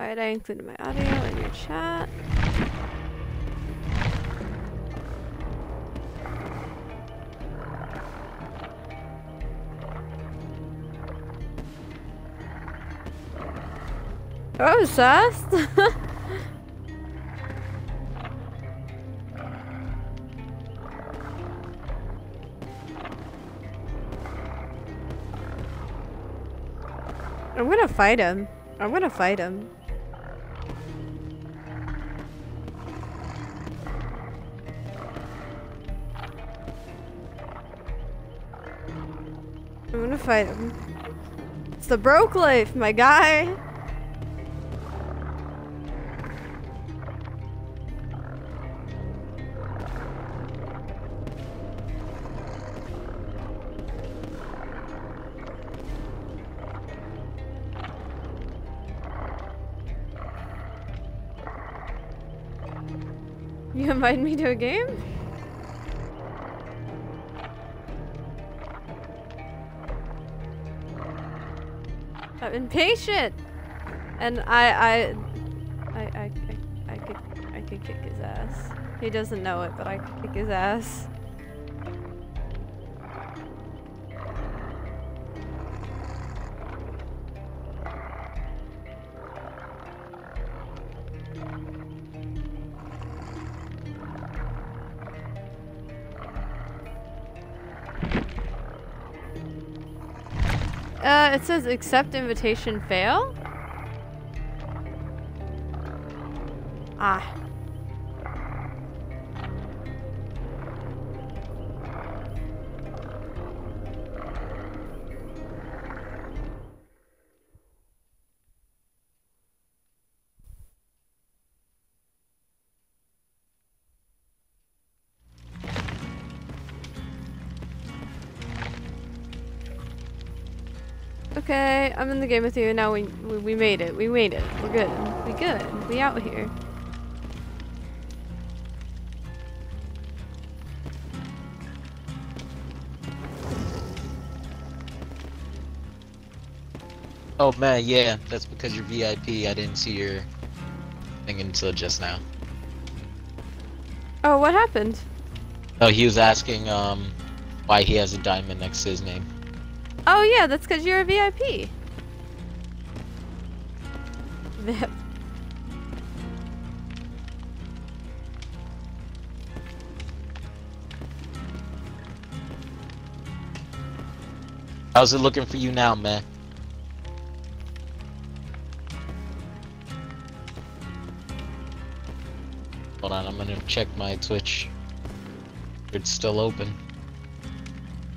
Alright, I included my audio in your chat. Oh, sus! I'm gonna fight him. I'm gonna fight him. Fight him. It's the broke life, my guy. You invite me to a game? I'm impatient, and I, I, I, I, I, I could, I could kick his ass. He doesn't know it, but I could kick his ass. Says accept invitation fail? Ah. I'm in the game with you. And now we, we we made it. We made it. We're good. We good. We out here. Oh man, yeah, that's because you're VIP. I didn't see your thing until just now. Oh, what happened? Oh, he was asking um why he has a diamond next to his name. Oh yeah, that's because you're a VIP. VIP. How's it looking for you now, man? Hold on, I'm gonna check my Twitch. It's still open.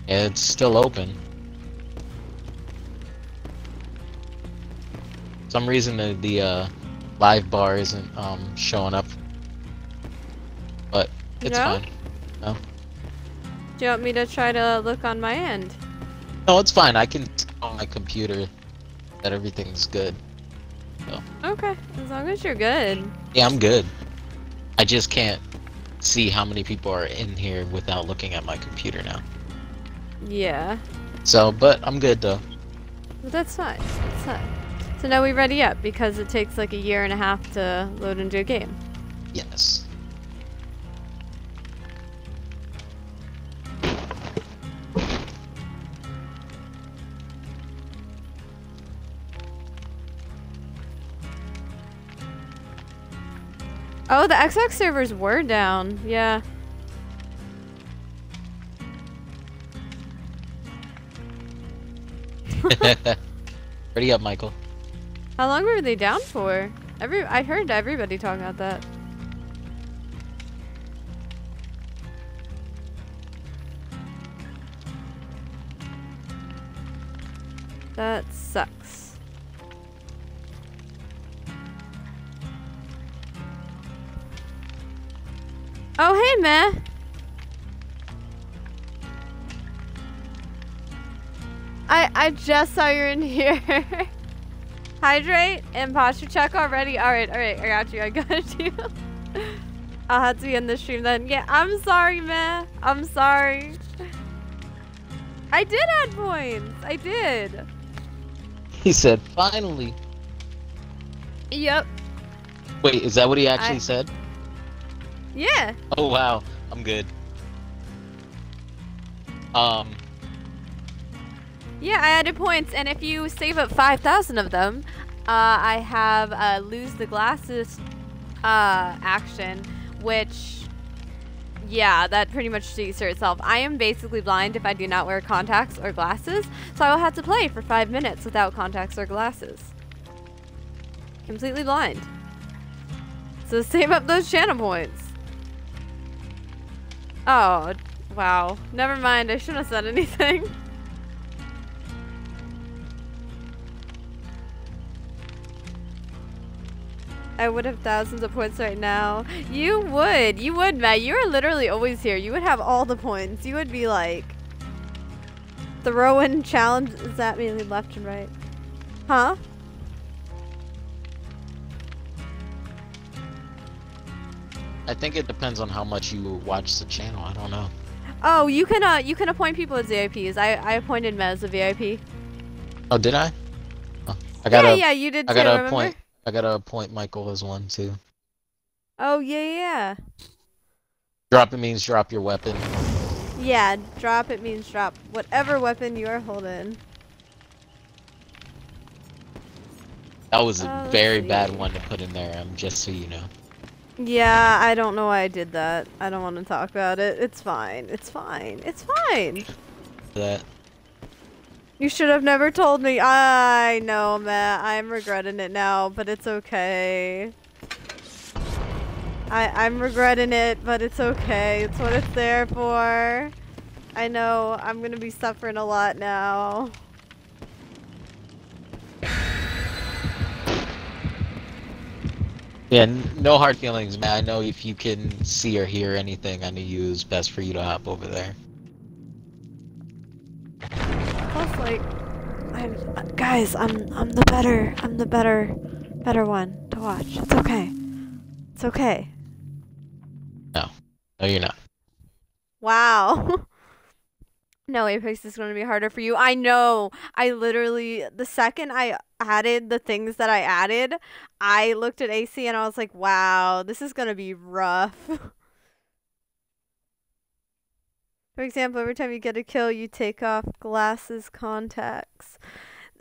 Yeah, it's still open. some reason the, the uh, live bar isn't um, showing up. But it's No? fine. No. Do you want me to try to look on my end? No, it's fine. I can tell on my computer that everything's good. Okay, as long as you're good. Yeah, I'm good. I just can't see how many people are in here without looking at my computer now. Yeah, So, but I'm good though. but that's fine. That's fine. So now we ready up because it takes like a year and a half to load into a game. Yes. Oh, the Xbox servers were down. Yeah. Ready up, Michael. How long were they down for? Every I heard everybody talking about that. That Oh. I I just saw you're in here. Hydrate and posture check already. All right, all right. I got you. I got you. I'll have to be in the stream then. Yeah, I'm sorry, man. I'm sorry. I did add points. I did. He said, finally. Yep. Wait, is that what he actually I- said? Yeah. Oh wow, I'm good. Um, Yeah, I added points, and if you save up 5,000 of them, uh, I have uh, lose the glasses uh, action, which, yeah, that pretty much speaks for itself. I am basically blind if I do not wear contacts or glasses, so I will have to play for five minutes without contacts or glasses. Completely blind. So save up those channel points. Oh, wow. Never mind, I shouldn't have said anything. I would have thousands of points right now. You would. You would, Matt. You are literally always here. You would have all the points. You would be like... Throwing challenges at me left and right? Huh? I think it depends on how much you watch the channel. I don't know. Oh, you can uh you can appoint people as VIPs. I, I appointed Mez a VIP. Oh, did I? Oh, I gotta. yeah, yeah, you did I too, gotta remember? appoint. I gotta appoint Michael as one too. Oh, yeah, yeah. Drop it means drop your weapon. Yeah, drop it means drop whatever weapon you are holding. That was a Uh, very bad one to put in there. Um, just so you know. Yeah, I don't know why I did that. I don't want to talk about it. It's fine. It's fine. It's fine. That. You should have never told me. I know, Matt. I'm regretting it now, but it's okay. I I'm regretting it, but it's okay. It's what it's there for. I know I'm gonna be suffering a lot now. Yeah, no hard feelings, man. I know if you can see or hear anything, I knew you it's best for you to hop over there. Plus, like, I'm guys. I'm I'm the better. I'm the better, better one to watch. It's okay. It's okay. No, no, you're not. Wow. no, Apex is going to be harder for you. I know. I literally, the second I added the things that I added, I looked at AC and I was like, wow, this is going to be rough. For example, every time you get a kill, you take off glasses, contacts.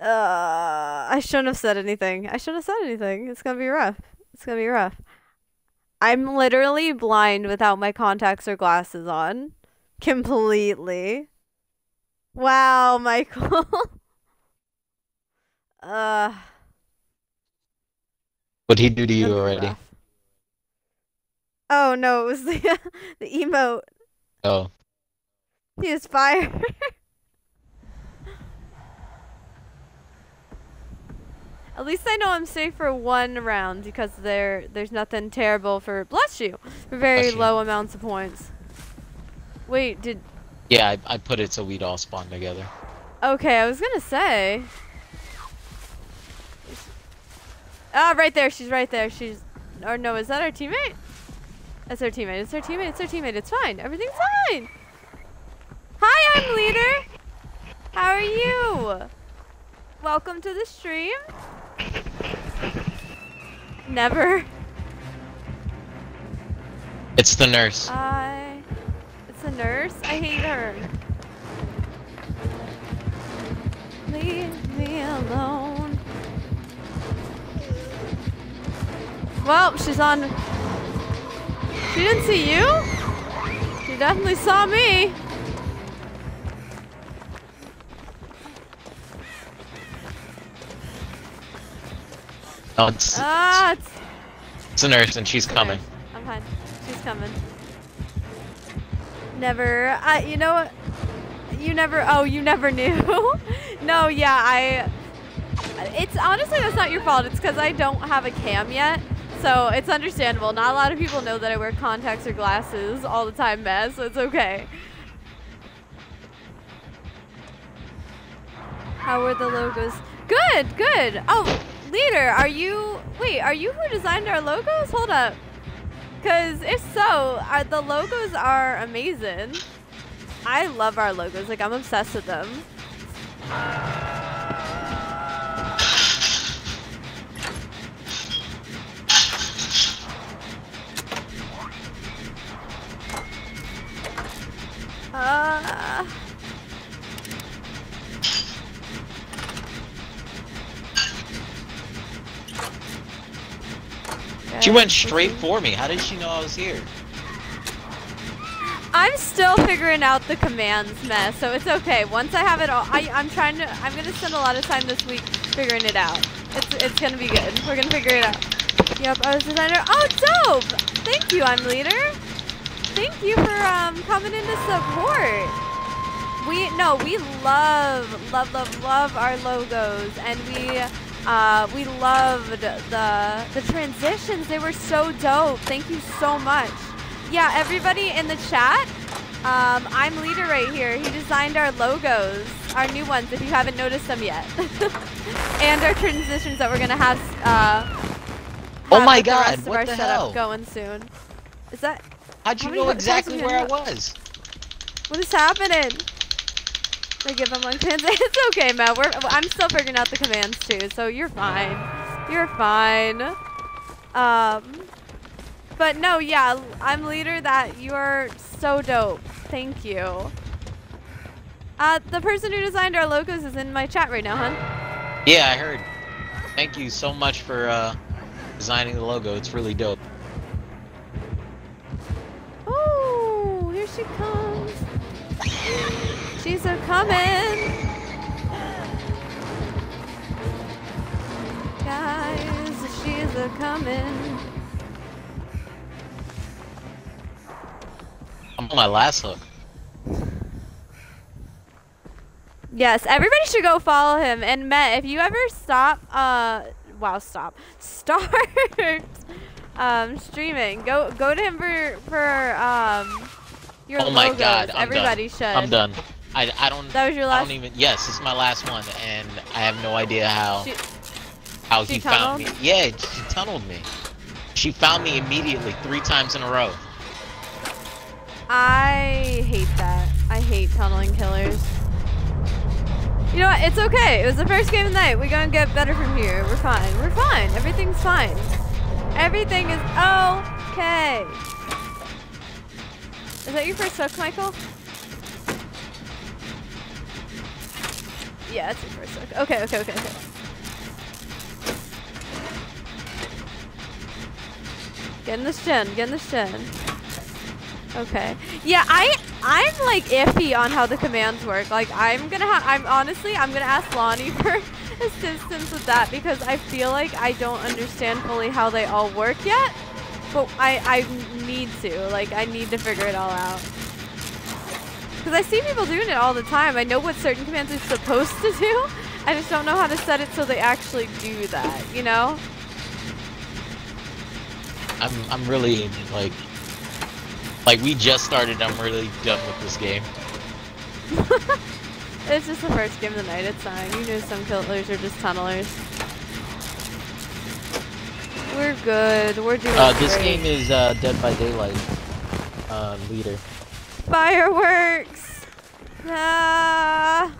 Uh, I shouldn't have said anything. I shouldn't have said anything. It's going to be rough. It's going to be rough. I'm literally blind without my contacts or glasses on. Completely. Wow, Michael. uh. What'd he do to you already? rough. Oh no, it was the the emote. Oh, He was fired. At least I know I'm safe for one round because there there's nothing terrible for bless you for very Bless you. low amounts of points. Wait, did yeah. I, I put it so we'd all spawn together. okay? I was gonna say. Ah, right there. She's right there. She's. Or no, is that our teammate? That's our teammate. It's our teammate. It's our teammate. It's fine. Everything's fine. Hi, I'm leader. How are you? Welcome to the stream. Never. It's the nurse. I. It's a nurse. I hate her. Leave me alone. Well, she's on. She didn't see you. She definitely saw me. Oh, it's, Ah, it's it's a nurse and she's coming. I'm fine. She's coming. Never. I. You know what? You never. Oh, you never knew. no. Yeah. I. It's honestly that's not your fault. It's because I don't have a cam yet. So it's understandable. Not a lot of people know that I wear contacts or glasses all the time, Mez. So it's okay. How were the logos? Good, good. Oh, leader, are you? Wait, are you who designed our logos? Hold up. Cause if so, our, the logos are amazing. I love our logos. Like I'm obsessed with them. Uh, she went straight for me. How did she know I was here? I'm still figuring out the commands mess, so it's okay. Once I have it all, I, am trying to, I'm going to spend a lot of time this week figuring it out. It's, it's going to be good. We're going to figure it out. Yep, I was designer. Oh, dope! Thank you, I'm leader. Thank you for um coming in to support. We no, we love, love, love, love our logos, and we uh, we loved the the transitions. They were so dope. Thank you so much. Yeah, everybody in the chat. Um, I'm leader right here. He designed our logos, our new ones. If you haven't noticed them yet, and our transitions that we're gonna have. Uh, Oh have my with the God, rest of what our the setup hell? going soon. Is that How'd you How know exactly where I was? what is happening? They give them one command. It's okay, Matt. We're, I'm still figuring out the commands too, so you're fine. You're fine. Um, but no, yeah, I'm leader. That you are so dope. Thank you. Uh, the person who designed our logos is in my chat right now, hun. Yeah, I heard. Thank you so much for uh, designing the logo. It's really dope. She comes. She's a coming. Guys, she's a coming. I'm on my last hook. Yes, everybody should go follow him. And Met, if you ever stop, uh, wow, stop, start, um, streaming, go go to him for for um your Oh my logos. God, I'm everybody done. should. I'm done. I, I don't. That was your I last. don't even. Yes, this is my last one, and I have no idea how She- how she he found me. Yeah, she tunneled me. She found me immediately three times in a row. I hate that. I hate tunneling killers. You know what? It's okay. It was the first game of the night. We're gonna get better from here. We're fine. We're fine. Everything's fine. Everything is okay. Is that your first hook, Michael? Yeah, it's your first hook. Okay, okay, okay, okay. Get in this gen. Get in this gen. Okay. Yeah, I I'm like iffy on how the commands work. Like I'm gonna ha- I'm honestly I'm gonna ask Lonnie for assistance with that because I feel like I don't understand fully how they all work yet. But I I need to. Like I need to figure it all out. Cause I see people doing it all the time. I know what certain commands are supposed to do. I just don't know how to set it so they actually do that. You know? I'm I'm really like like we just started. I'm really done with this game. It's just the first game of the night. It's fine. You know some killers are just tunnelers. We're good. We're doing Uh, this great. game is uh, Dead by Daylight. Uh, leader. Fireworks! Ah!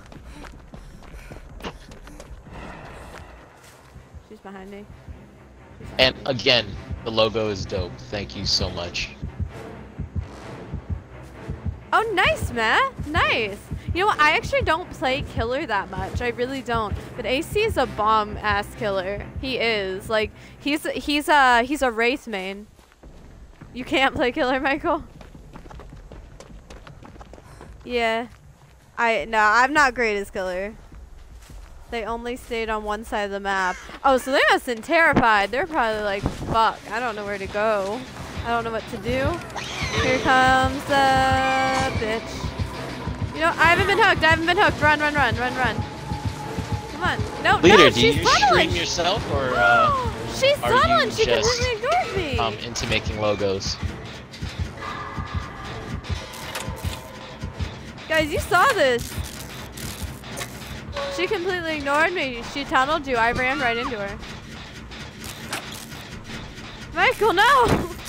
She's behind me. She's behind And me. again, the logo is dope. Thank you so much. Oh, nice, Matt. Nice. You know what? I actually don't play killer that much. I really don't. But AC is a bomb ass killer. He is. Like he's he's a he's a wraith main. You can't play killer, Michael. Yeah. I no, I'm not great as killer. They only stayed on one side of the map. Oh, so they must have been terrified. They're probably like, fuck, I don't know where to go. I don't know what to do. Here comes the bitch. You know, I haven't been hooked. I haven't been hooked. Run, run, run, run, run. Come on. No, Leader, no, do she's you tunneling. stream yourself or uh, she's tunneling. She just, completely ignored me. um into making logos? Guys, you saw this. She completely ignored me. She tunneled you. I ran right into her. Michael, no!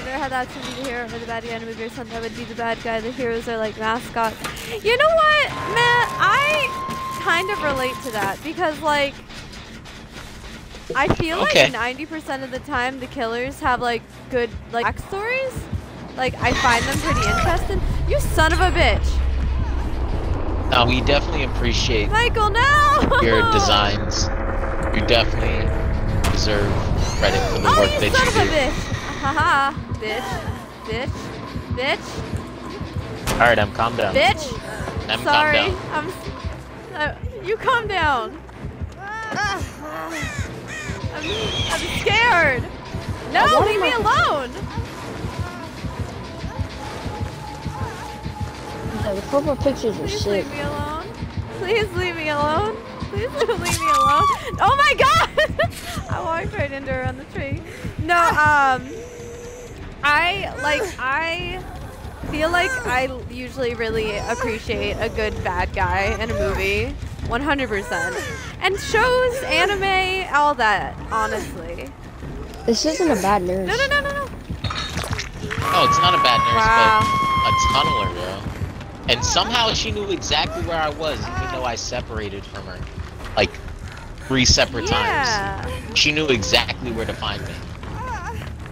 If never had that to be the hero or the bad guy in a movie or something, I would be the bad guy. The heroes are like mascots. You know what, Matt? I kind of relate to that because, like, I feel Okay. like 90% of the time the killers have, like, good, like, backstories. Like, I find them pretty interesting. You son of a bitch. No, we definitely appreciate Michael, no! your designs. You definitely deserve credit for the oh, work you that son you of a bitch! Haha, bitch, bitch, bitch, Alright, I'm calm down. bitch. Em, calm Sorry, down. I'm. s- Uh, you calm down. I'm, I'm scared. No, leave am me I- alone. Yeah, the purple pictures are Please sick. leave me alone. Please leave me alone. Please don't leave me alone. Oh my god! I walked right into her on the tree. No, um, I like I feel like I usually really appreciate a good bad guy in a movie, 100%. And shows, anime, all that. Honestly. This isn't a bad nurse. No, no, no, no, no. No, it's not a bad nurse, Wow. but a tunneler, bro. And somehow she knew exactly where I was, even though I separated from her. Like, three separate Yeah. times. She knew exactly where to find me.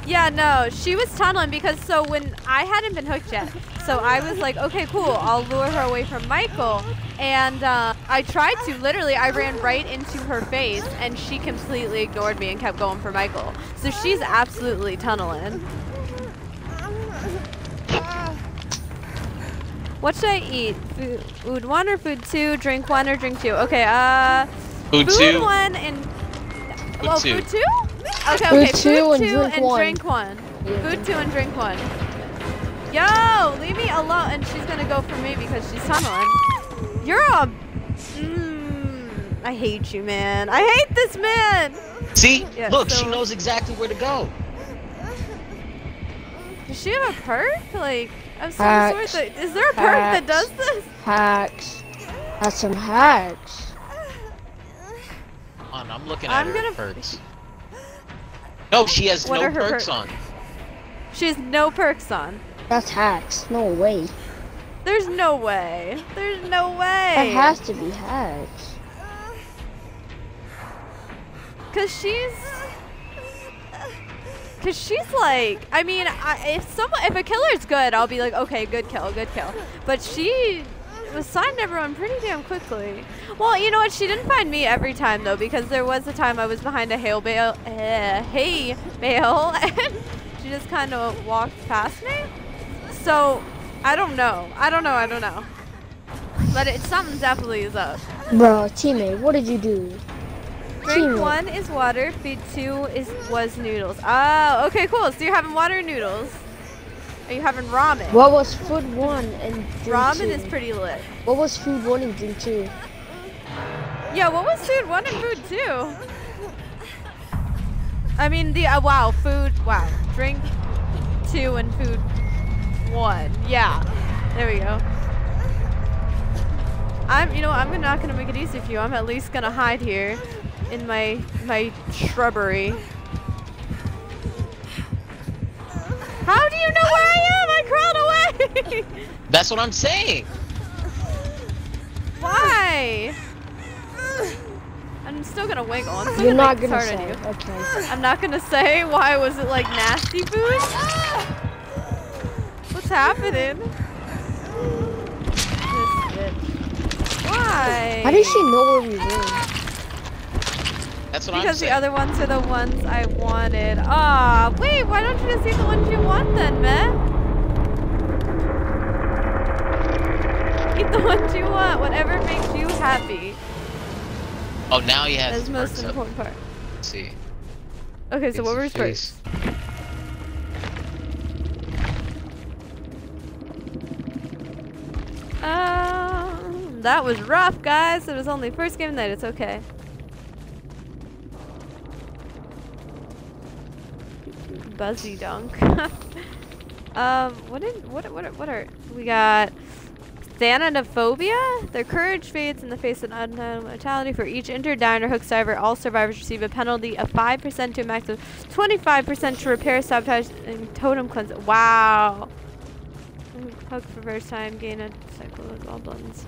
Yeah, no, she was tunneling because so when I hadn't been hooked yet, so I was like, okay, cool, I'll lure her away from Michael. And uh, I tried to, literally, I ran right into her face and she completely ignored me and kept going for Michael. So she's absolutely tunneling. What should I eat? Food, food one or food two? Drink one or drink two? Okay, uh, Food food two, one and food well, two. food two? Okay, Food okay, two food and two drink and one. drink one. Yeah. Food two and drink one. Yo, leave me alone. And she's gonna go for me because she's tunneling. You're a. Mm, I hate you, man. I hate this man. See? Yeah, Look, she knows exactly where to go. Does she have a perk? Like, of some Hacks. sort? That, is there a perk that does this? Hacks. That's some hacks. Come on, I'm looking I'm at her gonna- perks. No, she has What no are perks per- on. She has no perks on. That's hacks. No way. There's no way. There's no way. That has to be hacks. Cause she's, cause she's like, I mean, I, if someone, if a killer's good, I'll be like, okay, good kill, good kill. But she was signed everyone pretty damn quickly. Well, you know what? She didn't find me every time though, because there was a time I was behind a hail bale, uh, hay bale, and she just kind of walked past me. So I don't know. I don't know. I don't know. But it, something definitely is up. Bro, teammate, what did you do? Drink Teammate. one is water. Feed two is was noodles. Oh, okay, cool. So you're having water and noodles. Are you having ramen? What was food one and drink ramen two? is pretty lit. What was food one and drink two? Yeah, what was food one and food two? I mean the uh, wow food wow drink two and food one. Yeah, there we go. I'm you know I'm not gonna make it easy for you. I'm at least gonna hide here in my my shrubbery. How do you know where I am? I crawled away. That's what I'm saying. Why? I'm still gonna wiggle. I'm still You're gonna not make gonna say. you. Okay. I'm not gonna say why was it like nasty food? What's happening? This bitch. Why? How did she know where we were? That's what I'm Because the other ones are the ones I wanted. Ah, wait, why don't you just eat the ones you want then, man? Eat the ones you want, whatever makes you happy. Oh, now he has That's most important part. Let's see. Okay, so It's what were his perks? Um, that was rough, guys. It was only first game night. It's okay. Buzzy dunk. um, what did what what what are we got? Thanatophobia? Their courage fades in the face of unknown mortality. For each injured, down, or hooked survivor, all survivors receive a penalty of 5% to a max of 25% to repair, sabotage, and totem cleanse. Wow. Hook for first time, gain a cycle of all max.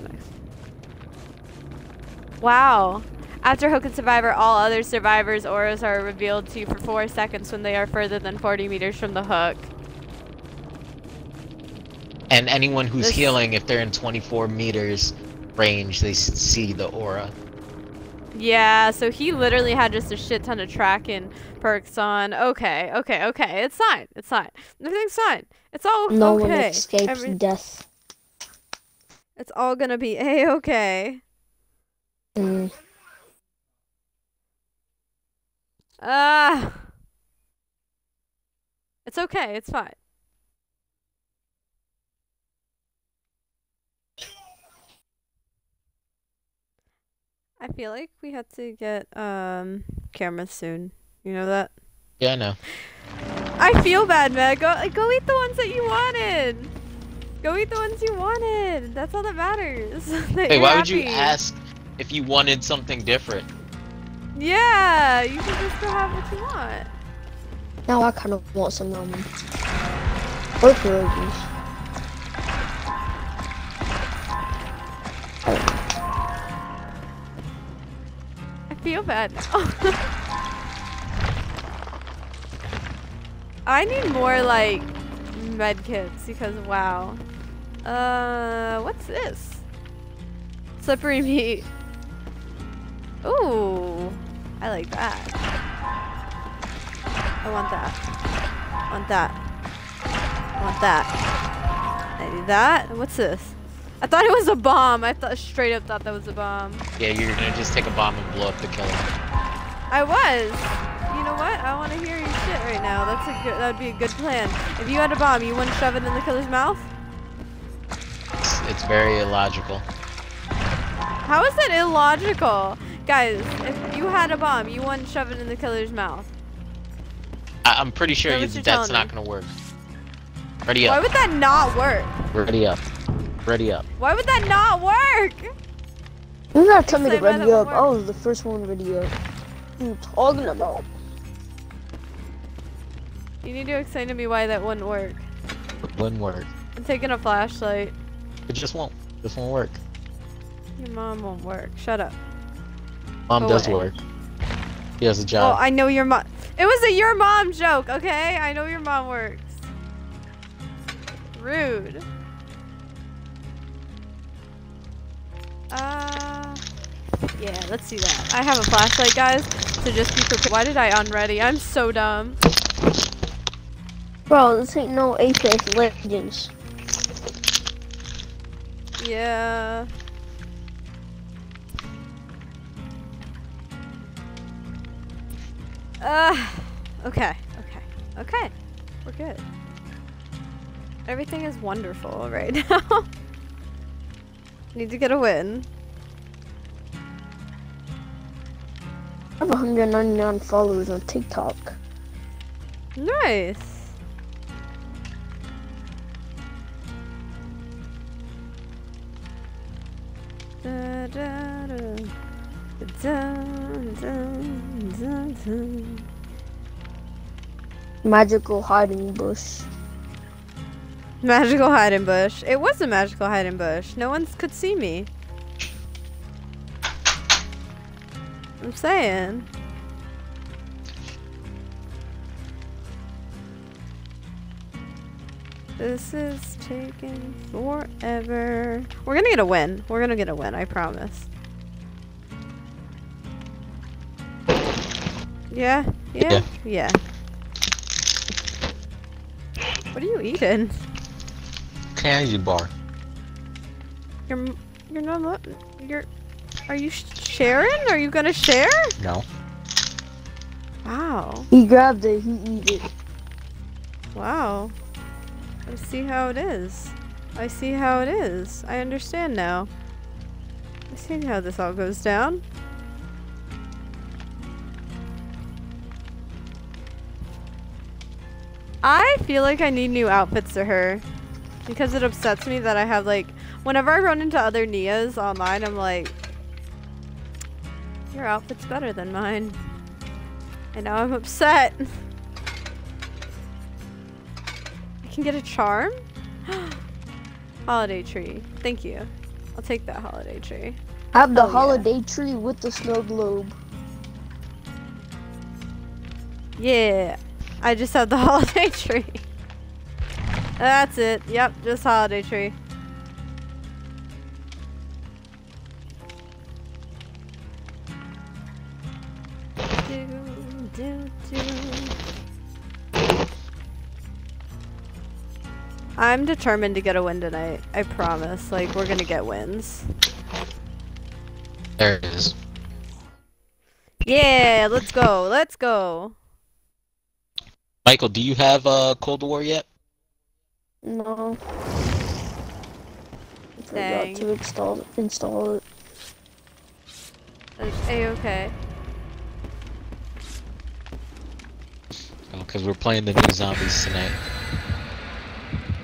Wow. After Hook and Survivor, all other survivors' auras are revealed to you for 4 seconds when they are further than 40 meters from the hook. And anyone who's This- healing, if they're in 24 meters range, they see the aura. Yeah, so he literally had just a shit ton of tracking perks on. Okay, okay, okay. It's fine. It's fine. Everything's fine. It's all No one escapes Every- death. it's all gonna be a okay. Mm. Ah. it's okay. It's fine. I feel like we have to get um cameras soon. You know that? Yeah, I know. I feel bad, man. Go go eat the ones that you wanted. Go eat the ones you wanted. That's all that matters. that Hey, you're why would you ask if you wanted something different? Yeah, you should just go have what you want. Now I kind of want some ramen. Or pierogies. Feel bad. I need more like med kits because wow. Uh, what's this? Slippery meat. Ooh, I like that. I want that. I Want that. I Want that. I need that. What's this? I thought it was a bomb. I thought straight up thought that was a bomb. Yeah, you're gonna just take a bomb and blow up the killer. I was. You know what? I want to hear your shit right now. That's a good. That'd be a good plan. If you had a bomb, you wouldn't shove it in the killer's mouth. It's, it's very illogical. How is that illogical, guys? If you had a bomb, you wouldn't shove it in the killer's mouth. I, I'm pretty sure Know you, that's not me. gonna work. Ready up. Why would that not work? Ready up. Ready up. Why would that not work? You gotta tell me to ready up. won't I was the first one ready up. What are you talking about? You need to explain to me why that wouldn't work. Wouldn't work. I'm taking a flashlight. It just won't. This won't work. Your mom won't work. Shut up. Mom Go does away. work. He has a job. Oh. I know your mom. It was a your mom joke, okay? I know your mom works. Rude. Uh, yeah, let's do that. I have a flashlight, guys, so just be prepared. Why did I unready? I'm so dumb. Bro, this ain't no Apex Legends. Yeah. Uh, okay, okay, okay. We're good. Everything is wonderful right now. Need to get a win. I have 199 followers on TikTok. Nice. Da, da, da. Da, da, da, da. Magical hiding bush. Magical hiding bush. It was a magical hiding bush. No one could see me. I'm saying. This is taking forever. We're gonna get a win. We're gonna get a win, I promise. Yeah? Yeah? Yeah. What are you eating? Candy bar. You're you're not lo- you're are you sh- sharing? Are you gonna share? No. Wow. He grabbed it, he eat it. Wow. I see how it is. I see how it is. I understand now. I see how this all goes down. I feel like I need new outfits for her. Because it upsets me that I have like whenever I run into other Neas online, I'm like Your outfit's better than mine. And now I'm upset. I can get a charm? holiday tree. Thank you. I'll take that holiday tree. I have the Oh, yeah. holiday tree with the snow globe. Yeah. I just have the holiday tree. That's it. Yep, just holiday tree. do, do, do. I'm determined to get a win tonight. I promise. Like, we're gonna get wins. There it is. Yeah, let's go. Let's go. Michael, do you have uh, Cold War yet? No. I Dang. forgot to install install it. Like, A-okay. Because oh, we're playing the new zombies tonight.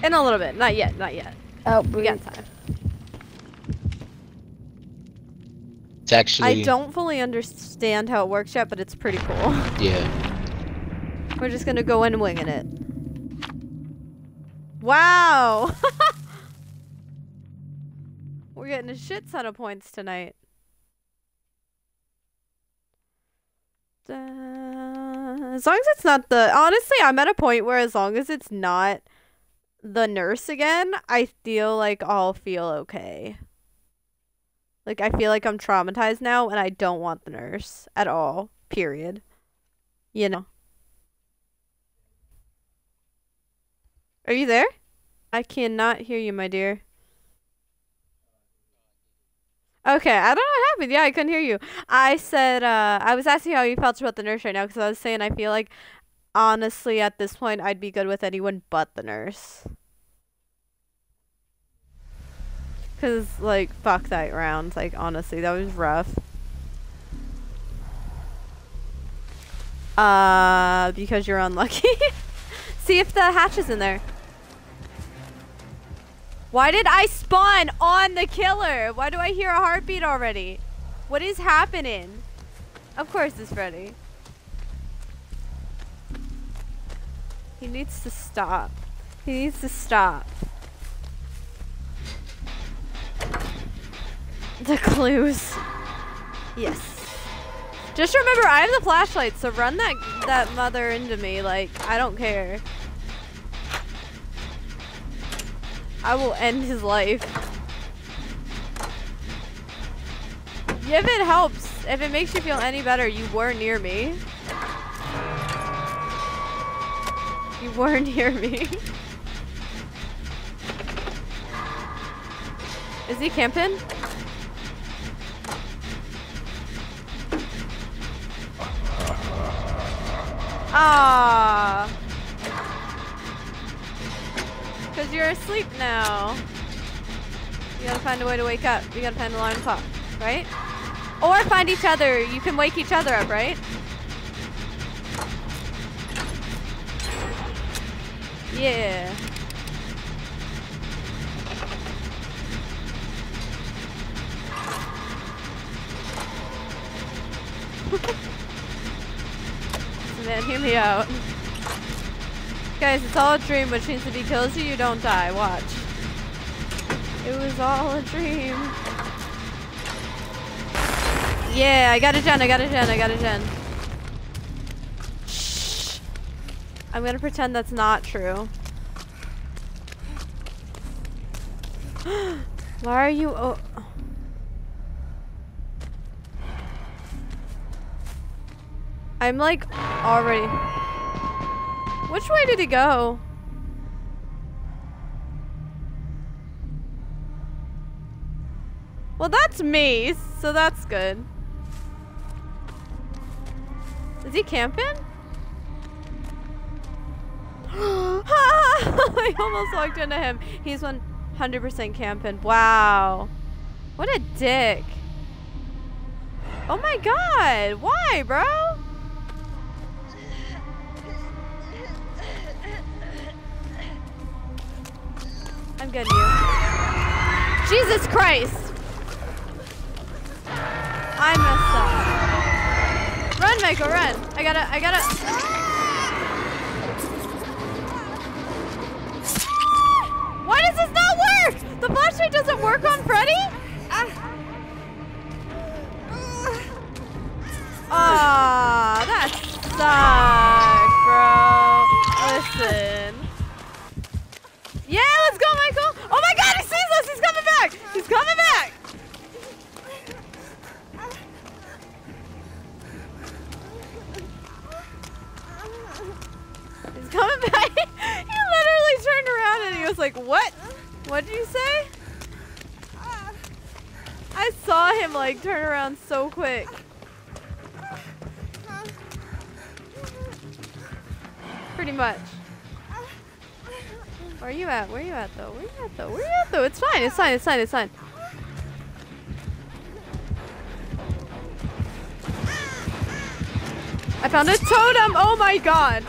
In a little bit. Not yet. Not yet. Oh, we got time. It's actually I don't fully understand how it works yet, but it's pretty cool. yeah. We're just gonna go in winging it. Wow! We're getting a shit ton of points tonight. Da- As long as it's not the. Honestly, I'm at a point where as long as it's not the nurse again, I feel like I'll feel okay. Like, I feel like I'm traumatized now and I don't want the nurse at all. Period. You know? Are you there? I cannot hear you, my dear. Okay, I don't know what happened. Yeah, I couldn't hear you. I said, uh, I was asking how you felt about the nurse right now because I was saying I feel like, honestly, at this point, I'd be good with anyone but the nurse. Because, like, fuck that round. Like, honestly, that was rough. Uh, because you're unlucky. See if the hatch is in there. Why did I spawn on the killer? Why do I hear a heartbeat already? What is happening? Of course it's Freddy. He needs to stop. He needs to stop. The clues. Yes. Just remember, I have the flashlight, so run that that mother into me. Like, I don't care. I will end his life. If it helps, if it makes you feel any better, you were near me. You were near me. Is he camping? Ah. Cause you're asleep now. You gotta find a way to wake up. You gotta find an alarm clock, right? Or find each other. You can wake each other up, right? Yeah. Man, hear me out. Guys, it's all a dream, means if he kills you, you don't die. Watch. It was all a dream. Yeah, I got a gen, I got a gen, I got a gen. Shh. I'm gonna pretend that's not true. Why are you oh I'm like already Which way did he go? Well, that's me, so that's good. Is he camping? I almost walked into him. He's 100% camping. Wow. What a dick. Oh my god. Why, bro? I'm getting you. Jesus Christ. I messed up. Run, Michael, run. I gotta, I gotta. Why does this not work? The flashlight doesn't work on Freddy? Ah, that sucks, bro. Listen. Yeah, let's go, Michael. Oh my God, he sees us. He's coming back. He's coming back. He's coming back. he literally turned around and he was like, what? What did you say? I saw him like turn around so quick. Pretty much. Where are you at? Where are you at though? Where are you at though? Where are you at though? It's fine. It's fine. It's fine. It's fine. I found a totem. Oh my god.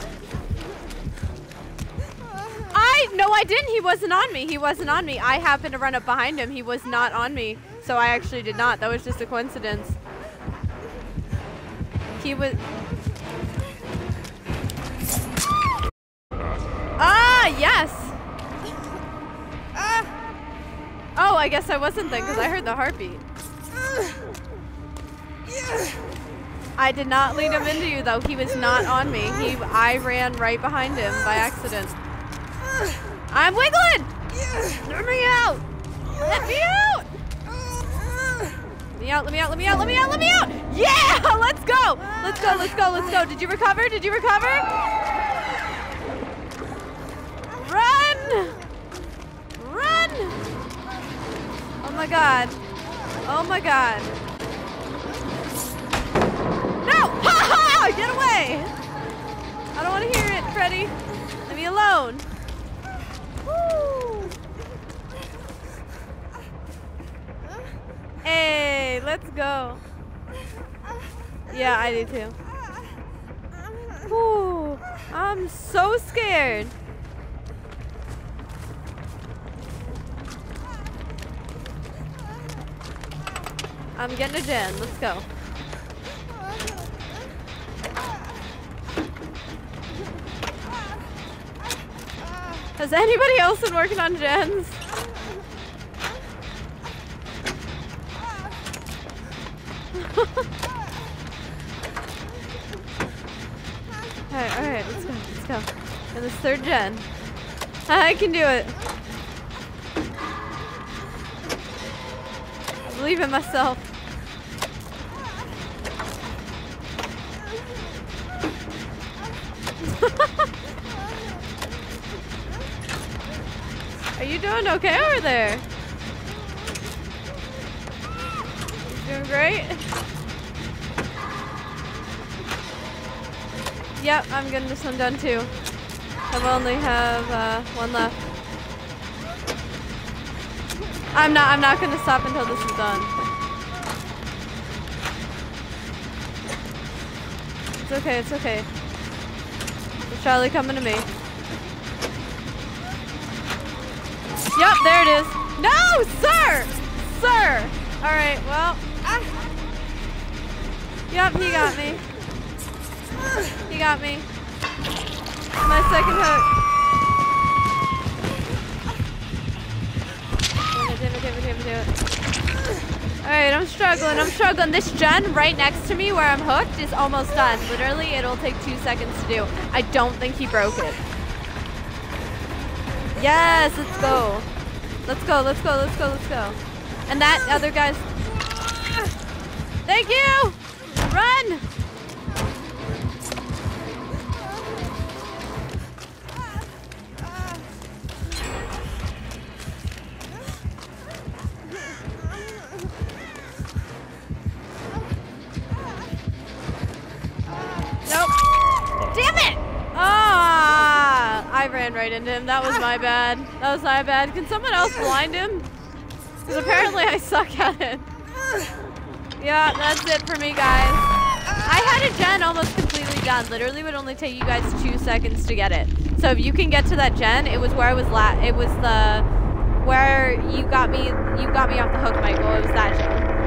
I no, I didn't. He wasn't on me. He wasn't on me. I happened to run up behind him. He was not on me. So I actually did not. That was just a coincidence. He was Ah, yes. Oh, I guess I wasn't then because I heard the heartbeat. I did not lead him into you though. He was not on me. He I ran right behind him by accident. I'm wiggling! Let me out! Let me out! Let me out, let me out, let me out, let me out, let me out! Yeah! Let's go! Let's go, let's go, let's go. Did you recover? Did you recover? Run! Run! Oh my god. Oh my god. No! Ha ha! Get away! I don't want to hear it, Freddy. Leave me alone. Woo! Hey, let's go. Yeah, I do too. Whew, I'm so scared. I'm getting a gen. Let's go. Has anybody else been working on gens? alright, alright, let's go, let's go. And this third gen. I can do it. I believe in myself. Okay over there? You doing great? Yep, I'm getting this one done too. I only have uh, one left. I'm not. I'm not gonna stop until this is done. It's okay. It's okay. Charlie coming to me. Yep, there it is. No, sir, sir. All right. Well. Ah. Yep, he got me. He got me. My second hook. It, it, it, it. Alright, I'm struggling, I'm struggling. This gen right next to me where I'm hooked is almost done. Literally, it'll take two seconds to do. I don't think he broke it. Yes, let's go. Let's go, let's go, let's go, let's go. And that other guy's... Thank you! Him. That was my bad. That was my bad. Can someone else blind him? Because apparently I suck at it. Yeah, that's it for me, guys. I had a gen almost completely done. Literally would only take you guys two seconds to get it. So if you can get to that gen, it was where I was la- it was the where you got me you got me off the hook, Michael. It was that gen.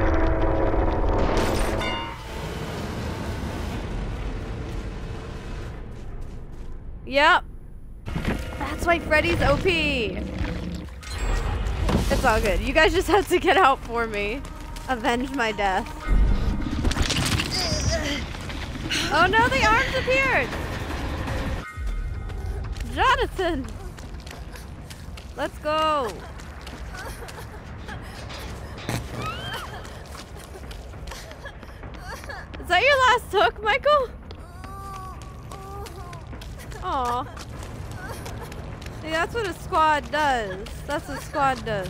Yep. Why Freddy's OP. It's all good. You guys just have to get out for me. Avenge my death. Oh no, the arms appeared! Jonathan! Let's go! Is that your last hook, Michael? Aw. See, that's what a squad does. That's what a squad does.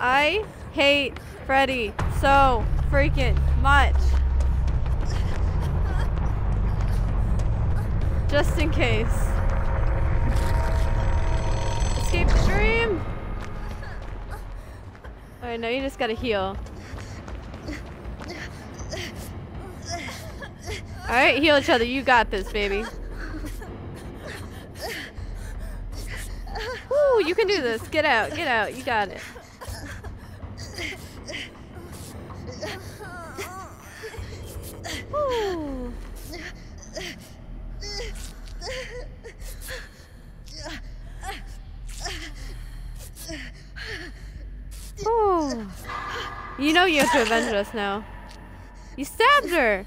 I hate Freddy so freaking much. Just in case. Escape the dream. Alright, now you just gotta heal. Alright, heal each other. You got this, baby. Woo, you can do this. Get out, get out. You got it. Woo. Whew. You know you have to avenge us now. You stabbed her!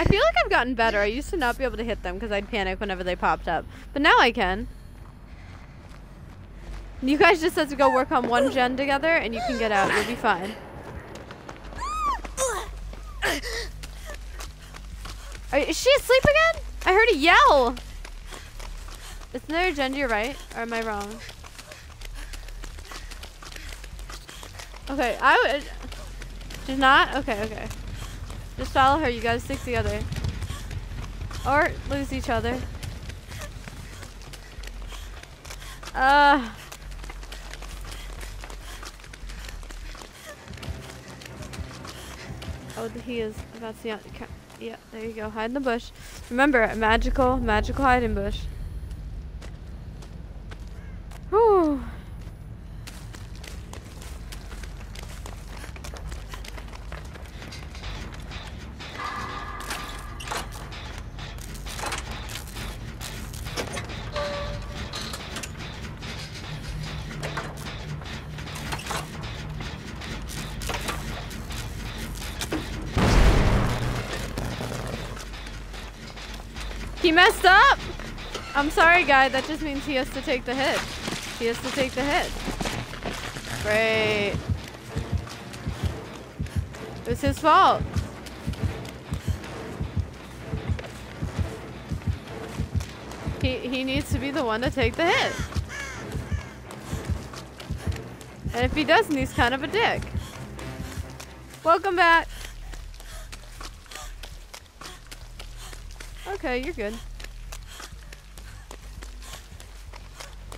I feel like I've gotten better. I used to not be able to hit them because I'd panic whenever they popped up. But now I can. You guys just have to go work on one gen together and you can get out. You'll be fine. Are, is she asleep again? I heard a yell. Isn't there a gen to your right? Or am I wrong? Okay, I would. She's not? Okay, okay. Just follow her. You guys stick together. Or lose each other. Uh. Oh, he is about to see. Yeah, there you go. Hide in the bush. Remember, a magical, magical hiding bush. Whew. Messed up! I'm sorry, guy. That just means he has to take the hit. He has to take the hit. Great. It was his fault. He, he needs to be the one to take the hit. And if he doesn't, he's kind of a dick. Welcome back. Okay, you're good.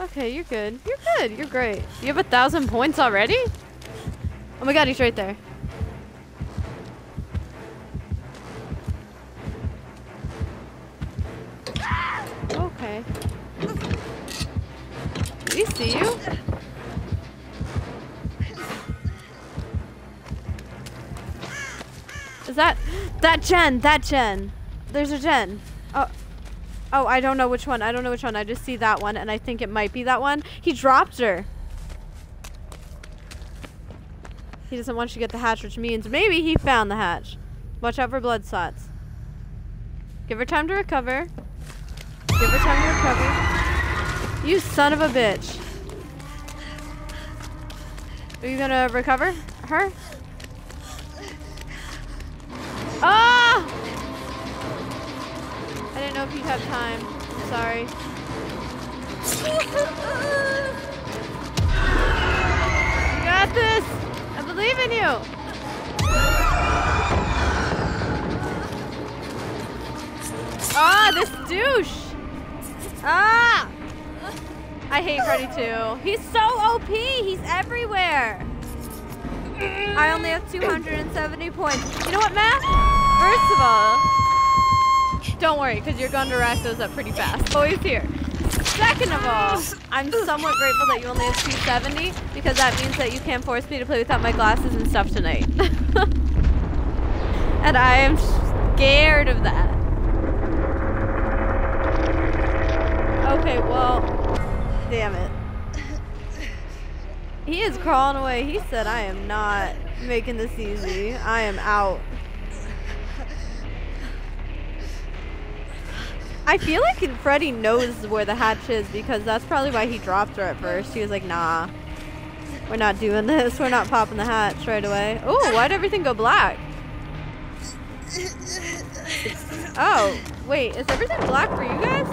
Okay, you're good. You're good. You're great. You have a thousand points already? Oh my god, he's right there. Okay. Did he see you? Is that that gen? That gen. There's a gen. Oh, I don't know which one. I don't know which one. I just see that one, and I think it might be that one. He dropped her. He doesn't want you to get the hatch, which means maybe he found the hatch. Watch out for blood slots. Give her time to recover. Give her time to recover. You son of a bitch. Are you gonna recover her? Ah! I didn't know if you'd have time. I'm sorry. You got this! I believe in you! Ah, this douche! Ah! I hate Freddy too. He's so OP! He's everywhere! I only have 270 points. You know what, Matt? First of all, don't worry, because you're going to rack those up pretty fast. Always here. Second of all, I'm somewhat grateful that you only have 270, because that means that you can't force me to play without my glasses and stuff tonight. and I am scared of that. Okay, well, damn it. He is crawling away. He said, I am not making this easy. I am out. I feel like Freddy knows where the hatch is because that's probably why he dropped her at first. He was like, nah. We're not doing this. We're not popping the hatch right away. Oh, why'd everything go black? Oh, wait, is everything black for you guys?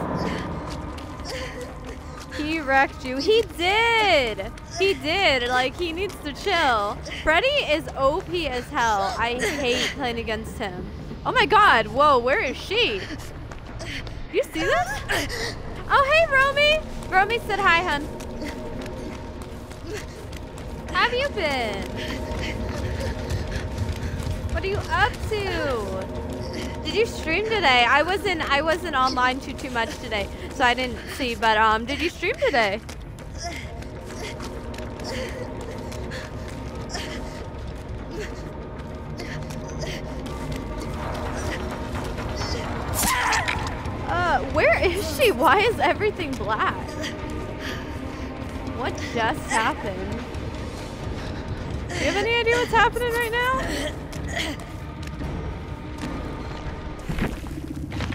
He wrecked you. He did! He did. Like, he needs to chill. Freddy is OP as hell. I hate playing against him. Oh my god, whoa, where is she? You see this? Oh, hey, Romy! Romy said hi, hun. Have you been? What are you up to? Did you stream today? I wasn't I wasn't online too too much today, so I didn't see. But um, did you stream today? Uh, where is she? Why is everything black? What just happened? Do you have any idea what's happening right now?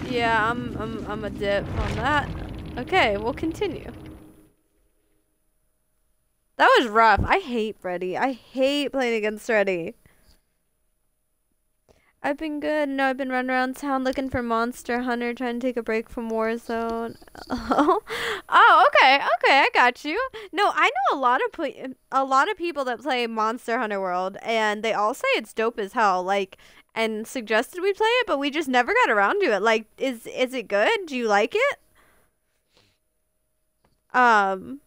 Yeah, I'm I'm I'm a dip on that. Okay, we'll continue. That was rough. I hate Freddy. I hate playing against Freddy. I've been good. No, I've been running around town looking for Monster Hunter, trying to take a break from Warzone. Oh, oh, okay, okay, I got you. No, I know a lot of pl- a lot of people that play Monster Hunter World, and they all say it's dope as hell. Like, and suggested we play it, but we just never got around to it. Like, is is it good? Do you like it? Um,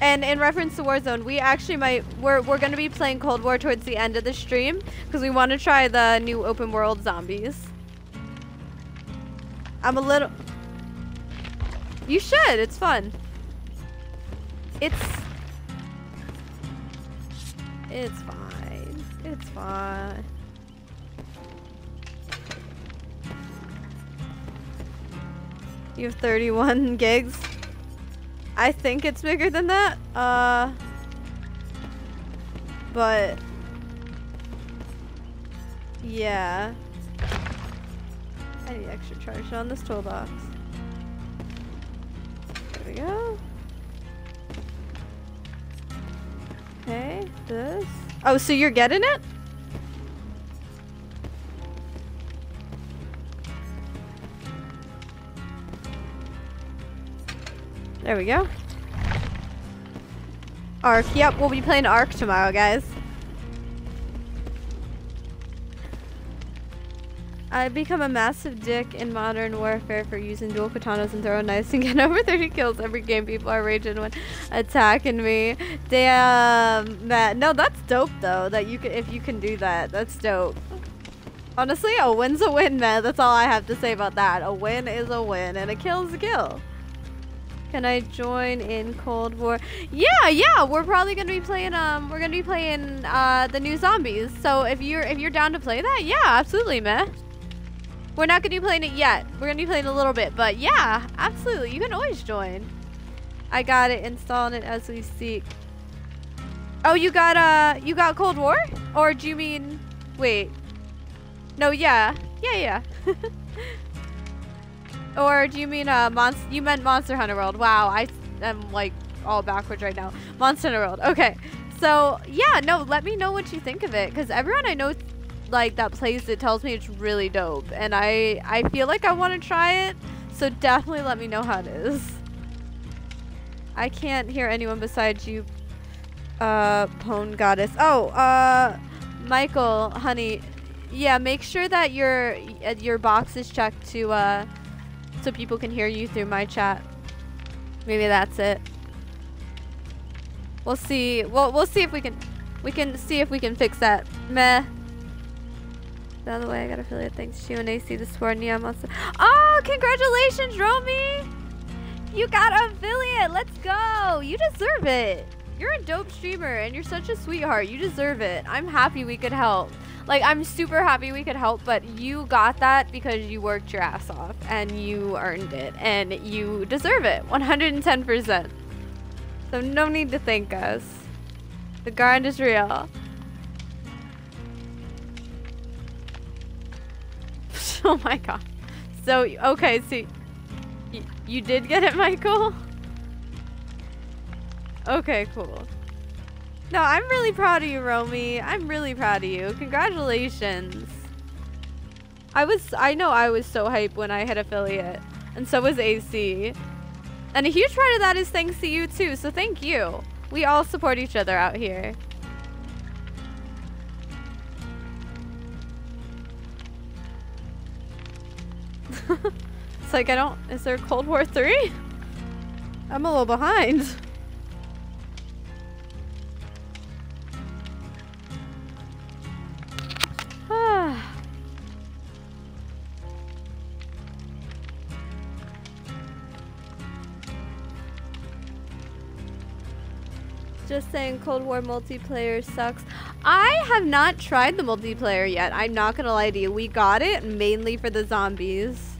and in reference to Warzone, we actually might we're we're gonna be playing Cold War towards the end of the stream because we want to try the new open world zombies. I'm a little. You should. It's fun. It's. It's fine. It's fine. You have 31 gigs. I think it's bigger than that. Uh, but yeah, I need extra charge on this toolbox. There we go. Okay, this. Oh, so you're getting it? There we go. Ark. Yep, we'll be playing Ark tomorrow, guys. I've become a massive dick in Modern Warfare for using dual katanas and throwing knives and getting over 30 kills every game. People are raging when attacking me. Damn, Matt. No, that's dope though. That you can, if you can do that, that's dope. Honestly, a win's a win, man. That's all I have to say about that. A win is a win, and a kill is a kill. Can I join in Cold War? Yeah, yeah. We're probably gonna be playing. Um, we're gonna be playing uh the new zombies. So if you're if you're down to play that, yeah, absolutely, man. We're not gonna be playing it yet. We're gonna be playing a little bit, but yeah, absolutely. You can always join. I got it installed it as we speak. Oh, you got uh, you got Cold War, or do you mean? Wait. No, yeah, yeah, yeah. Or do you mean uh, Monst you meant Monster Hunter World? Wow, I am like all backwards right now. Monster Hunter World. Okay. So, yeah, no, let me know what you think of it cuz everyone I know like that plays it tells me it's really dope and I I feel like I want to try it. So definitely let me know how it is. I can't hear anyone besides you uh PWN Goddess. Oh, uh Michael, honey, yeah, make sure that your your box is checked to uh so people can hear you through my chat. Maybe that's it. We'll see. Well, we'll see if we can. We can see if we can fix that. Meh. By the way, I got affiliate thanks to you and AC the Sword Neon. Oh, congratulations, Romy! You got affiliate. Let's go. You deserve it. You're a dope streamer and you're such a sweetheart. You deserve it. I'm happy we could help. Like, I'm super happy we could help, but you got that because you worked your ass off and you earned it and you deserve it 110%. So, no need to thank us. The grind is real. oh my god. So, okay, so you did get it, Michael? Okay, cool. No, I'm really proud of you, Romy. I'm really proud of you. Congratulations. I was, I know I was so hyped when I hit affiliate. And so was AC. And a huge part of that is thanks to you too, so thank you. We all support each other out here. it's like I don't, is there Cold War 3? I'm a little behind. Just saying Cold War multiplayer sucks. I have not tried the multiplayer yet. I'm not gonna lie to you. We got it mainly for the zombies.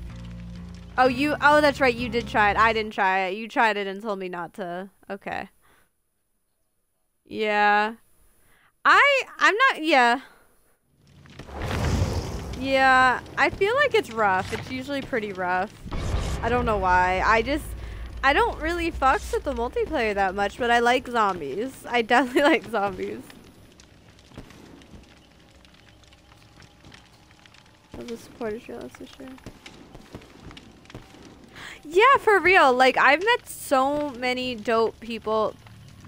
Oh, you, oh, that's right. You did try it. I didn't try it. You tried it and told me not to. Okay. Yeah. I, I'm not, yeah. Yeah, I feel like it's rough. It's usually pretty rough. I don't know why. I just, I don't really fucks with the multiplayer that much, but I like zombies. I definitely like zombies. Of the supporters real, that's for sure. Yeah, for real. Like, I've met so many dope people,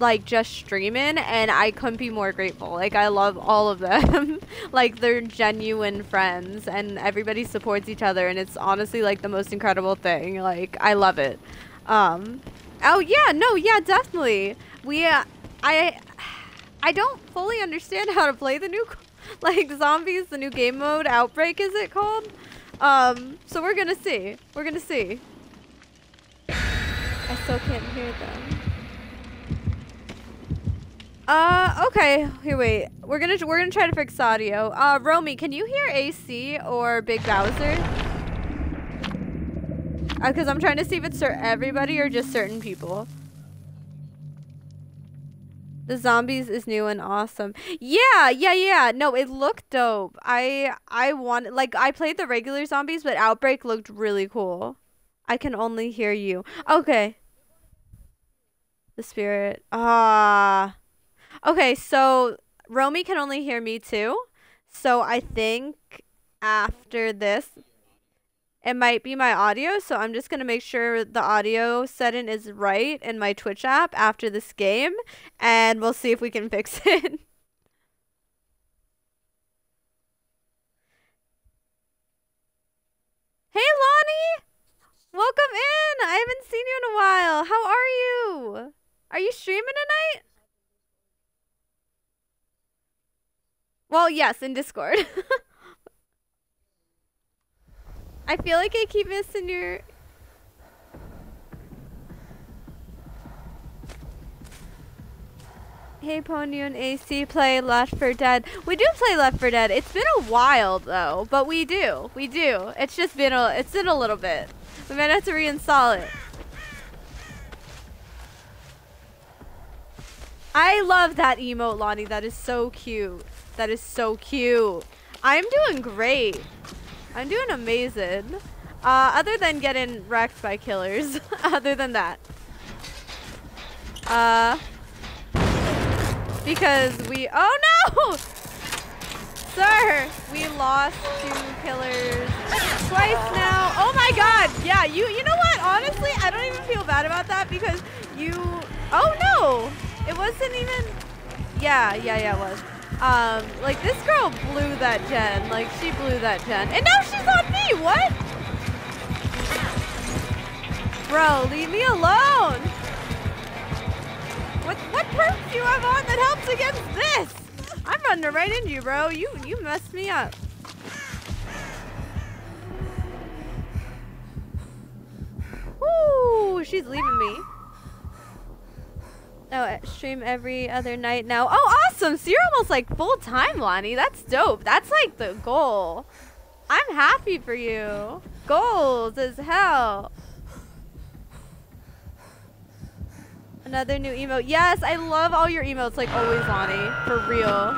like, just streaming, and I couldn't be more grateful. Like, I love all of them. like, they're genuine friends, and everybody supports each other, and it's honestly, like, the most incredible thing. Like, I love it. Um, oh, yeah, no, yeah, definitely. We, uh, I, I don't fully understand how to play the new, like, zombies, the new game mode, Outbreak, is it called? Um, so we're gonna see. We're gonna see. I still can't hear them. Uh, okay. Here, wait. We're gonna we're gonna try to fix audio. Uh, Romy, can you hear AC or Big Bowser? Uh, cause I'm trying to see if it's for everybody or just certain people. The zombies is new and awesome. Yeah, yeah, yeah. No, it looked dope. I I wanted like I played the regular zombies, but Outbreak looked really cool. I can only hear you. Okay. The spirit. Ah. Okay, so Romy can only hear me too. So I think after this, it might be my audio. So I'm just going to make sure the audio setting is right in my Twitch app after this game. And we'll see if we can fix it. Hey, Lonnie! Welcome in! I haven't seen you in a while. How are you? Are you streaming tonight? Well, yes, in Discord. I feel like I keep missing your... Hey Pony and AC play Left 4 Dead. We do play Left 4 Dead. It's been a while though, but we do. We do. It's just been a it's been a little bit. We might have to reinstall it. I love that emote, Lonnie. That is so cute. That is so cute. I'm doing great. I'm doing amazing. Uh, other than getting wrecked by killers. other than that. Uh, because we, oh no! Sir, we lost two killers twice now. Oh my god, yeah, you, you know what? Honestly, I don't even feel bad about that because you, oh no! It wasn't even, yeah, yeah, yeah, it was. Um, like this girl blew that gen, like she blew that gen. And now she's on me, what? Bro, leave me alone. What, what perks do you have on that helps against this? I'm running right into you, bro. You, you messed me up. Woo, she's leaving me. Oh, stream every other night now. Oh, awesome! So you're almost like full time, Lonnie. That's dope. That's like the goal. I'm happy for you. Goals as hell. Another new emote. Yes, I love all your emotes, like always, Lonnie. For real.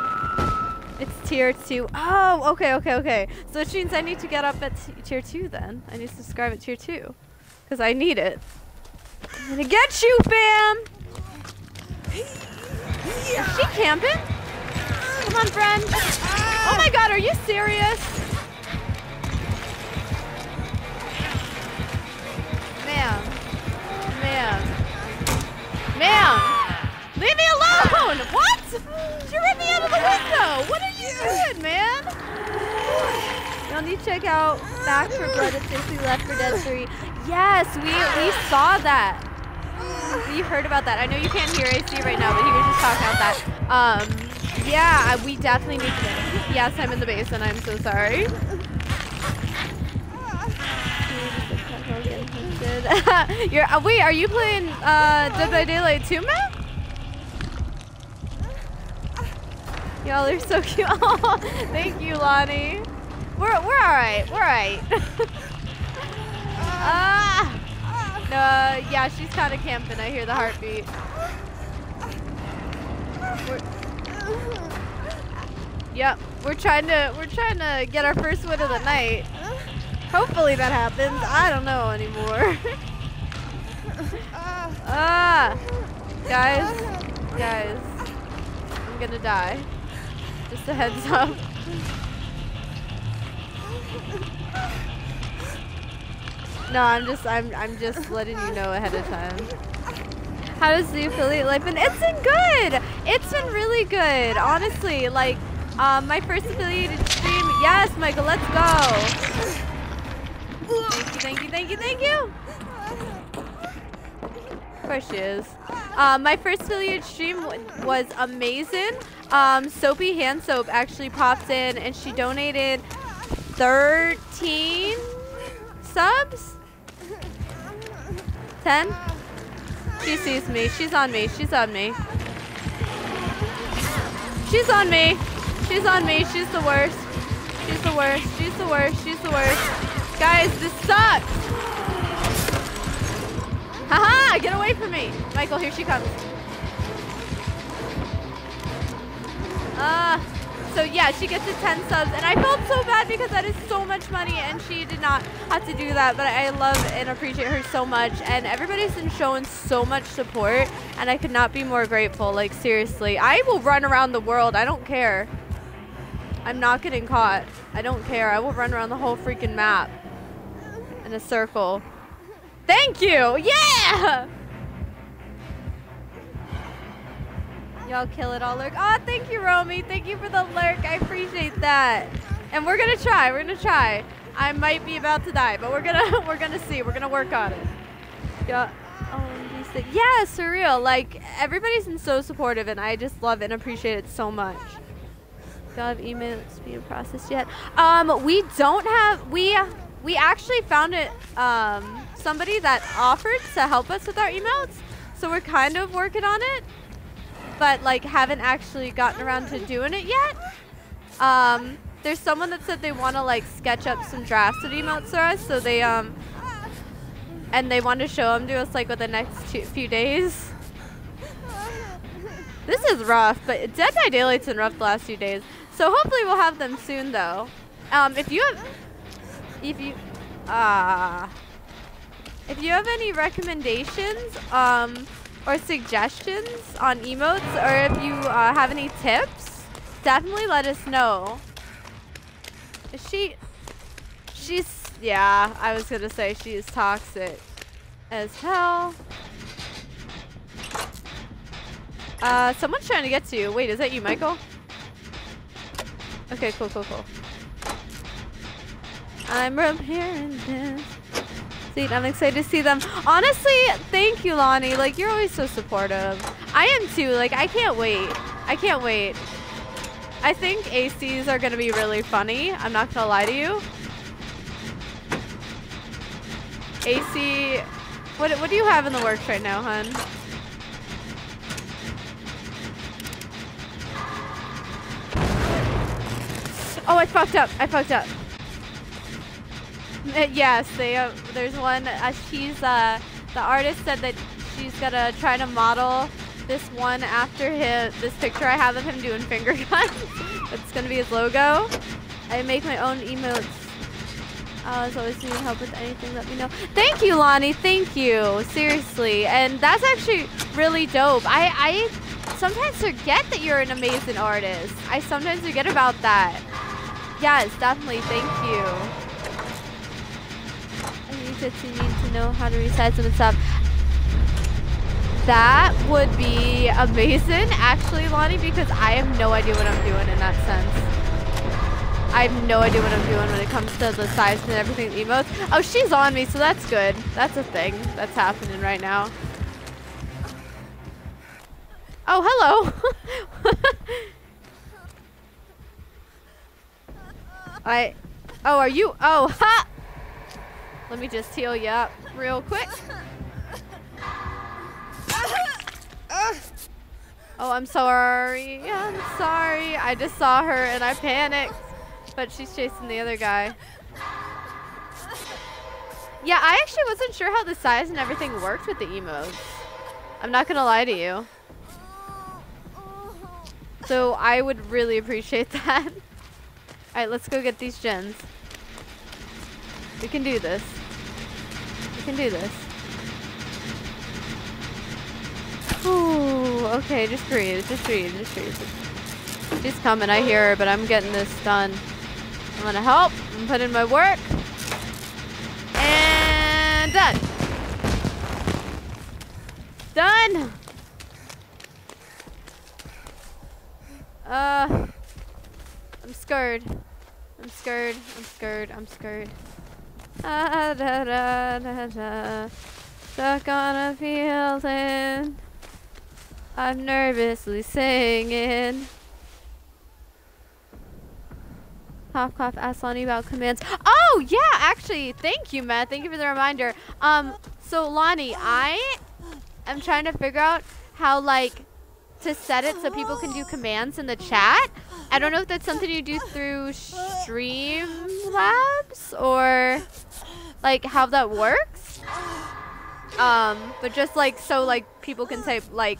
It's tier two. Oh, okay, okay, okay. So which means I need to get up at tier two then. I need to subscribe at tier two. Because I need it. I'm gonna get you, fam! Is she camping? Come on, friend. Oh my god, are you serious? Ma'am. Ma'am. Ma'am! Leave me alone! What? She ran me out of the window! What are you doing, man? Y'all need to check out Back 4 Blood Since We Left 4 Dead 3. Yes, we we saw that. We heard about that. I know you can't hear AC right now, but he was just talking about that. Um, yeah, we definitely need to. Yes, I'm in the basement. I'm so sorry. You're uh, wait, are you playing uh, Dead by Daylight too, Matt? Y'all are so cute. Thank you, Lonnie. We're we're all right. We're all right. ah. No, yeah, she's kind of camping. I hear the heartbeat. We're, yep, we're trying to we're trying to get our first win of the night. Hopefully that happens. I don't know anymore. ah, guys, guys, I'm gonna die. Just a heads up. No, I'm just I'm I'm just letting you know ahead of time. How does the affiliate life been? It's been good. It's been really good, honestly. Like, um, my first affiliated stream. Yes, Michael, let's go. Thank you, thank you, thank you, thank you. Of course she is. Um, my first affiliate stream was amazing. Um, Soapy Hand Soap actually popped in and she donated 13 subs? 10? She sees me. She's on me. She's on me. She's on me. She's on me. She's the worst. She's the worst. She's the worst. She's the worst. Guys, this sucks. Haha! Get away from me. Michael, here she comes. Uh, so yeah, she gets to 10 subs, and I felt so bad because that is so much money, and she did not have to do that, but I love and appreciate her so much, and everybody's been showing so much support, and I could not be more grateful, like seriously. I will run around the world, I don't care. I'm not getting caught. I don't care. I will run around the whole freaking map in a circle. Thank you! Yeah! Y'all kill it all, lurk. Oh, thank you, Romy. Thank you for the lurk. I appreciate that. And we're gonna try. We're gonna try. I might be about to die, but we're gonna we're gonna see. We're gonna work on it. Yeah. Oh. Yeah, surreal. Like everybody's been so supportive, and I just love and appreciate it so much. Y'all have emails being processed yet? Um, we don't have. We we actually found it. Um, somebody that offered to help us with our emails, so we're kind of working on it but like haven't actually gotten around to doing it yet. Um, there's someone that said they want to like sketch up some drafts of emotes for us, so they um, and they want to show them to us like with the next two, few days. This is rough, but Dead by Daylight's been rough the last few days. So hopefully we'll have them soon, though. Um, if you have, if you, ah, if you have any recommendations, um, or suggestions on emotes, or if you uh, have any tips, definitely let us know. Is she, she's, yeah, I was gonna say she is toxic as hell. Uh, someone's trying to get to you. Wait, is that you, Michael? Okay, cool, cool, cool. I'm and this. See, I'm excited to see them. Honestly, thank you, Lonnie. Like, you're always so supportive. I am too. Like, I can't wait. I can't wait. I think ACs are gonna be really funny. I'm not gonna lie to you. AC, what what do you have in the works right now, hun? Oh, I fucked up. I fucked up. Uh, yes, they. Uh, there's one. Uh, she's. Uh, the artist said that she's gonna try to model this one after his. This picture I have of him doing finger guns. It's gonna be his logo. I make my own emotes. Uh, as always, need help with anything, let me know. Thank you, Lonnie. Thank you. Seriously, and that's actually really dope. I I sometimes forget that you're an amazing artist. I sometimes forget about that. Yes, definitely. Thank you. I need to, know how to resize some stuff. That would be amazing, actually, Lonnie, because I have no idea what I'm doing in that sense. I have no idea what I'm doing when it comes to the size and everything emotes. Oh, she's on me, so that's good. That's a thing that's happening right now. Oh, hello. I. Oh, are you? Oh, ha! Let me just heal you up real quick. Oh, I'm sorry. I'm sorry. I just saw her and I panicked. But she's chasing the other guy. Yeah, I actually wasn't sure how the size and everything worked with the emotes. I'm not gonna lie to you. So I would really appreciate that. Alright, let's go get these gens. We can do this. We can do this. Ooh, okay, just breathe, just breathe, just breathe. She's coming, I hear her, but I'm getting this done. I'm gonna help, I'm putting in my work. And done. Done! Uh, I'm scared. I'm scared. I'm scared. I'm scared. Da, da, da, da. Stuck on a feeling. I'm nervously singing. Cough, cough, ask Lonnie about commands. Oh, yeah, actually, thank you, Matt. Thank you for the reminder. Um, so Lonnie, I am trying to figure out how, like, to set it so people can do commands in the chat. I don't know if that's something you do through Streamlabs or, like, how that works. Um, but just, like, so, like, people can type, like,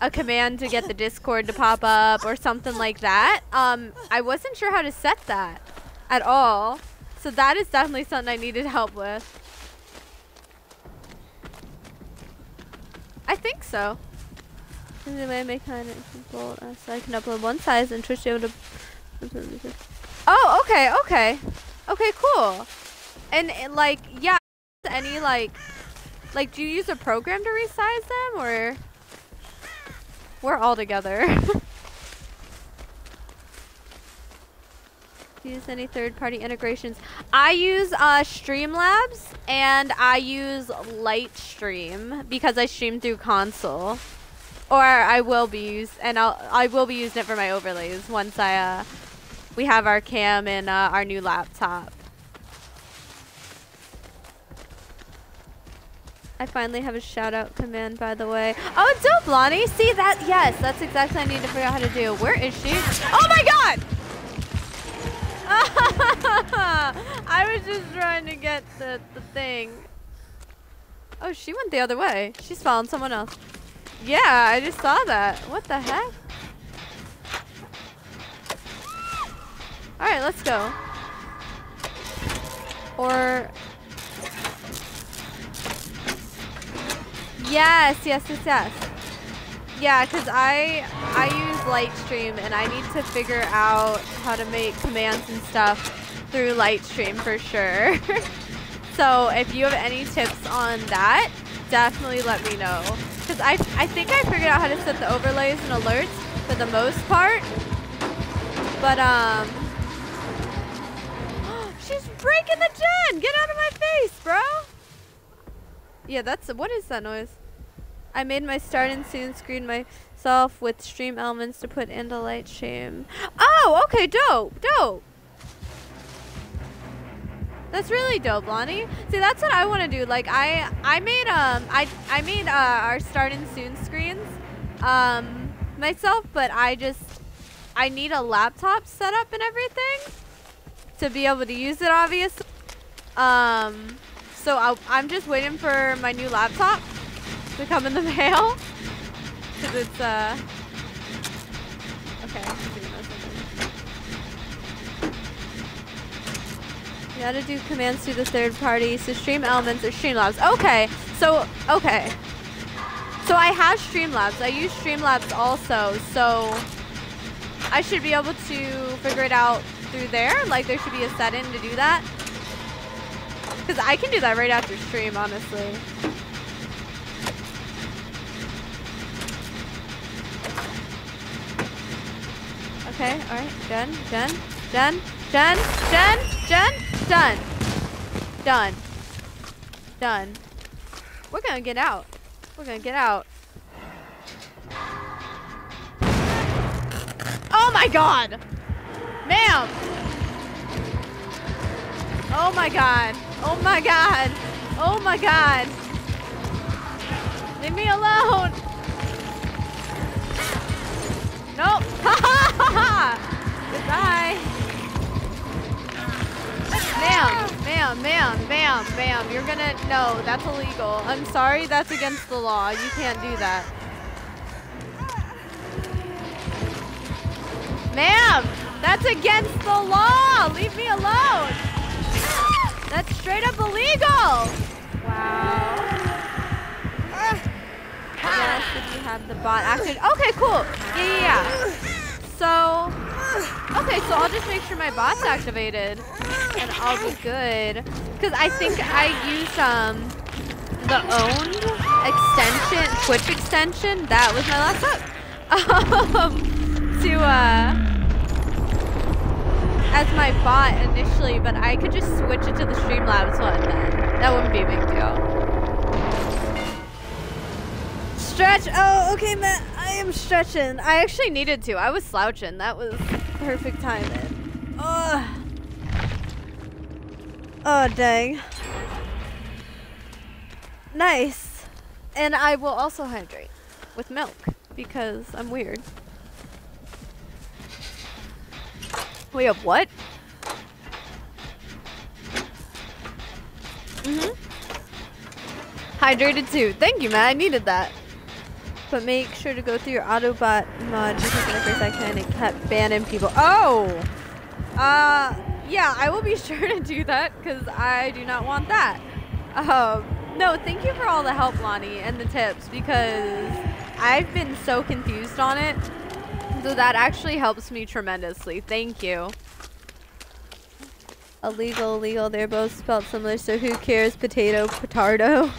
a command to get the Discord to pop up or something like that. Um, I wasn't sure how to set that at all. So that is definitely something I needed help with. I think so. Anyway, make kind of so I can upload one size and Twitch able to. Oh, okay, okay, okay, cool. And, and like, yeah, any like, like, do you use a program to resize them or? We're all together. use any third-party integrations. I use uh, Streamlabs and I use Lightstream because I stream through console. Or I will be used, and I'll I will be using it for my overlays once I uh, we have our cam and uh, our new laptop. I finally have a shout out command, by the way. Oh, dope, Lonnie. See that? Yes, that's exactly what I need to figure out how to do. Where is she? Oh my god! I was just trying to get the, the thing. Oh, she went the other way. She's following someone else. Yeah, I just saw that. What the heck? Alright, let's go. Or Yes, yes, yes, yes. Yeah, because I, I use Lightstream and I need to figure out how to make commands and stuff through Lightstream for sure. so if you have any tips on that, definitely let me know. Because I, I think I figured out how to set the overlays and alerts for the most part. But, um... Breaking the gen! Get out of my face, bro! Yeah, that's... What is that noise? I made my start and soon screen myself with StreamElements to put into Lightstream. Oh, okay, dope, dope. That's really dope, Lonnie. See, that's what I want to do. Like, I I made um I I made uh, our start and soon screens um myself, but I just I need a laptop set up and everything to be able to use it, obviously. Um, so I, I'm just waiting for my new laptop to come in the mail. Because it's, uh... Okay. You gotta do commands through the third party. So StreamElements or Streamlabs. Okay. So, okay. So I have Streamlabs. I use Streamlabs also, so I should be able to figure it out through there. Like there should be a set-in to do that. Because I can do that right after stream, honestly. Okay, alright. Done, done, done, done, done, done, done. Done. Done. We're gonna get out. We're gonna get out. Oh my god! Ma'am! Oh my god. Oh my god. Oh my god. Leave me alone. Nope. Ha ha ha ha. Goodbye. Ma'am, ma'am, ma'am, ma'am, ma'am. You're gonna, no, that's illegal. I'm sorry, that's against the law. You can't do that. Ma'am, that's against the law. Leave me alone. That's straight up illegal. Wow. Yes, if you have the bot active. Okay, cool. Yeah, yeah. So, okay, so I'll just make sure my bot's activated, and I'll be good. Cause I think I use um the owned extension, Twitch extension. That was my last up. Um, to uh as my bot initially, but I could just switch it to the Streamlabs one then. That wouldn't be a big deal. Stretch. Oh, okay, Matt. I am stretching. I actually needed to. I was slouching. That was perfect timing. Ugh. Oh, dang. Nice. And I will also hydrate with milk because I'm weird. We have what? Mm-hmm. Hydrated too. Thank you, man. I needed that. But make sure to go through your Autobot mod just because when I first accidentally kept banning people. Oh! Uh, yeah, I will be sure to do that because I do not want that. Um, no, thank you for all the help, Lonnie, and the tips because I've been so confused on it. So that actually helps me tremendously. Thank you. Illegal, illegal. They're both spelled similar, so who cares? Potato, petardo.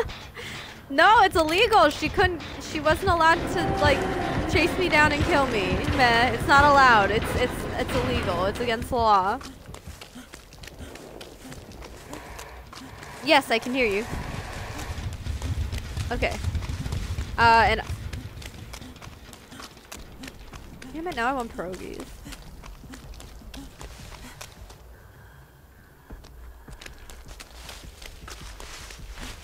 no, it's illegal. She couldn't. She wasn't allowed to like chase me down and kill me. Meh. It's not allowed. It's it's it's illegal. It's against the law. Yes, I can hear you. Okay. Uh, and Damn it, now I want pierogies.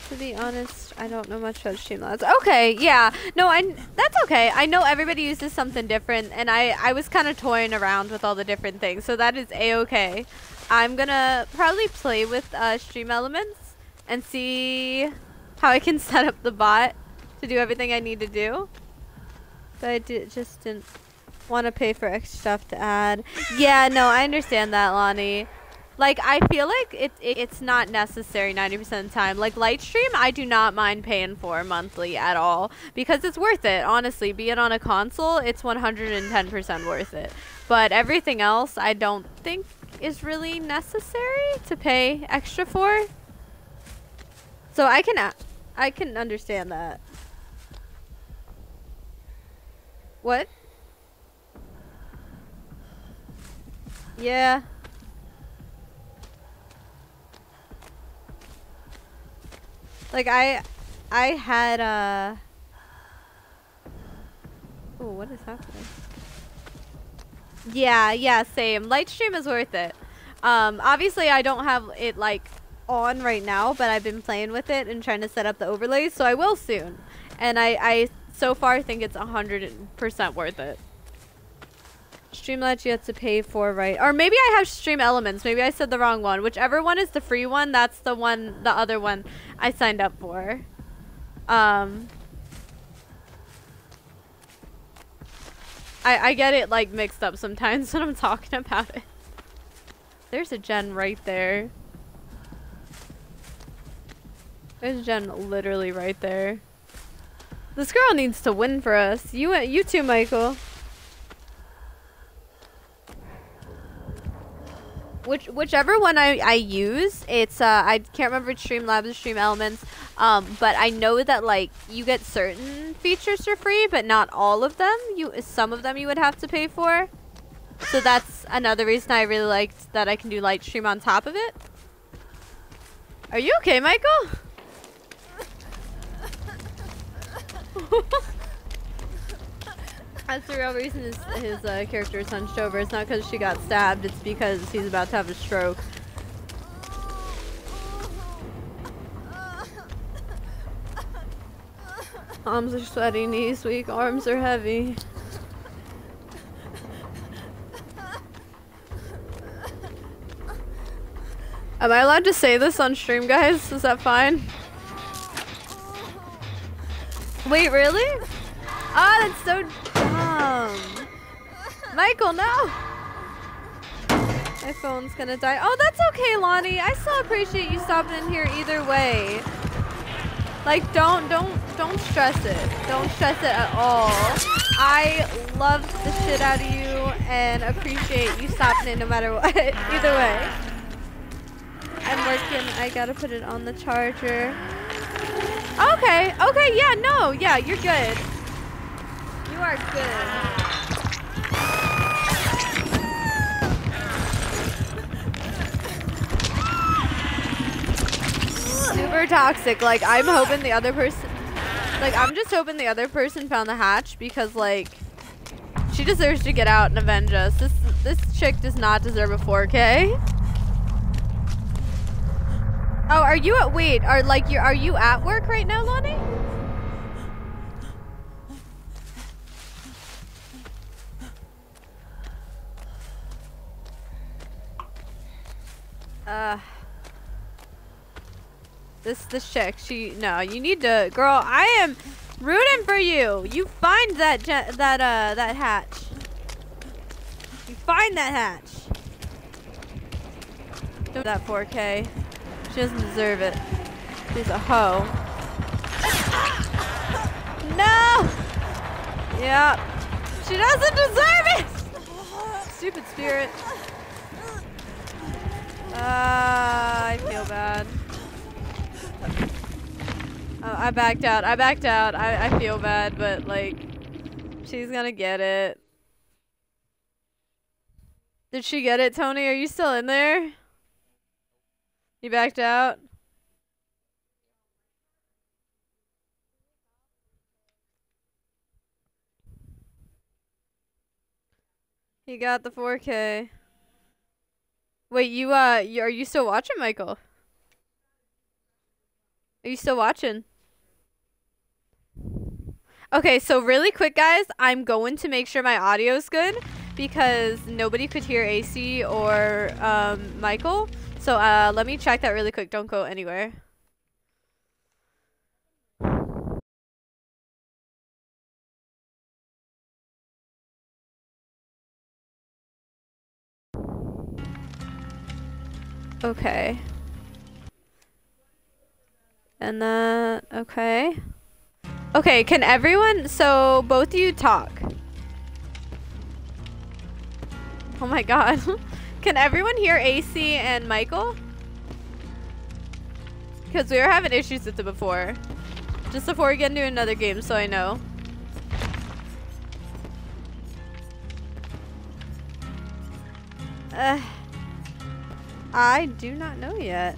To be honest, I don't know much about Streamlabs. Okay, yeah. No, I that's okay. I know everybody uses something different and I I was kind of toying around with all the different things. So that is a-okay. I'm to probably play with uh, StreamElements and see how I can set up the bot to do everything I need to do. But I did, just didn't want to pay for extra stuff to add. Yeah, no, I understand that, Lonnie. Like, I feel like it, it it's not necessary 90% of the time. Like, Lightstream, I do not mind paying for monthly at all because it's worth it. Honestly, be it on a console, it's 110% worth it. But everything else, I don't think is really necessary to pay extra for. So I can, I can understand that. What? Yeah. Like I I had uh Oh, what is happening? Yeah, yeah, same. Lightstream is worth it. Um obviously I don't have it like on right now, but I've been playing with it and trying to set up the overlays, so I will soon. And I I so far think it's 100% worth it. Streamlabs you have to pay for, right? Or maybe I have StreamElements. Maybe I said the wrong one. Whichever one is the free one, that's the one, the other one I signed up for. Um, I, I get it like mixed up sometimes when I'm talking about it. There's a gen right there. There's a gen literally right there. This girl needs to win for us. You, you too, Michael. Which whichever one I, I use, it's uh I can't remember Streamlabs or StreamElements, um, but I know that like you get certain features for free, but not all of them. You some of them you would have to pay for. So that's another reason I really liked that I can do Lightstream on top of it. Are you okay, Michael? That's the real reason his, his uh, character is hunched over. It's not because she got stabbed, it's because he's about to have a stroke. Arms are sweaty, knees weak, arms are heavy. Am I allowed to say this on stream, guys? Is that fine? Wait, really? Ah, oh, that's so dumb. Michael, no! My phone's gonna die. Oh, that's okay, Lonnie. I still appreciate you stopping in here either way. Like, don't, don't, don't stress it. Don't stress it at all. I love the shit out of you and appreciate you stopping in no matter what. either way. I'm working. I gotta put it on the charger. Okay, okay, yeah, no, yeah, you're good. You are good. Super toxic. Like, I'm hoping the other person... Like, I'm just hoping the other person found the hatch because, like, she deserves to get out and avenge us. This, this chick does not deserve a 4K. Oh, are you at wait? Are like you are you at work right now, Lonnie? Uh This this chick, she no, you need to girl, I am rooting for you. You find that that uh that hatch. You find that hatch. Do That 4K. She doesn't deserve it. She's a hoe. No! Yeah. She doesn't deserve it! Stupid spirit. Uh, I feel bad. Oh, I backed out. I backed out. I, I feel bad, but like, she's gonna get it. Did she get it, Tony? Are you still in there? You backed out? You got the 4K. Wait, you, uh, you, are you still watching, Michael? Are you still watching? Okay, so really quick, guys, I'm going to make sure my audio's good because nobody could hear AC or um, Michael. So uh, let me check that really quick. Don't go anywhere. Okay. And then, okay. Okay, can everyone, so both of you talk. Oh my god. Can everyone hear AC and Michael? Because we were having issues with it before. Just before we get into another game, so I know. Uh, I do not know yet.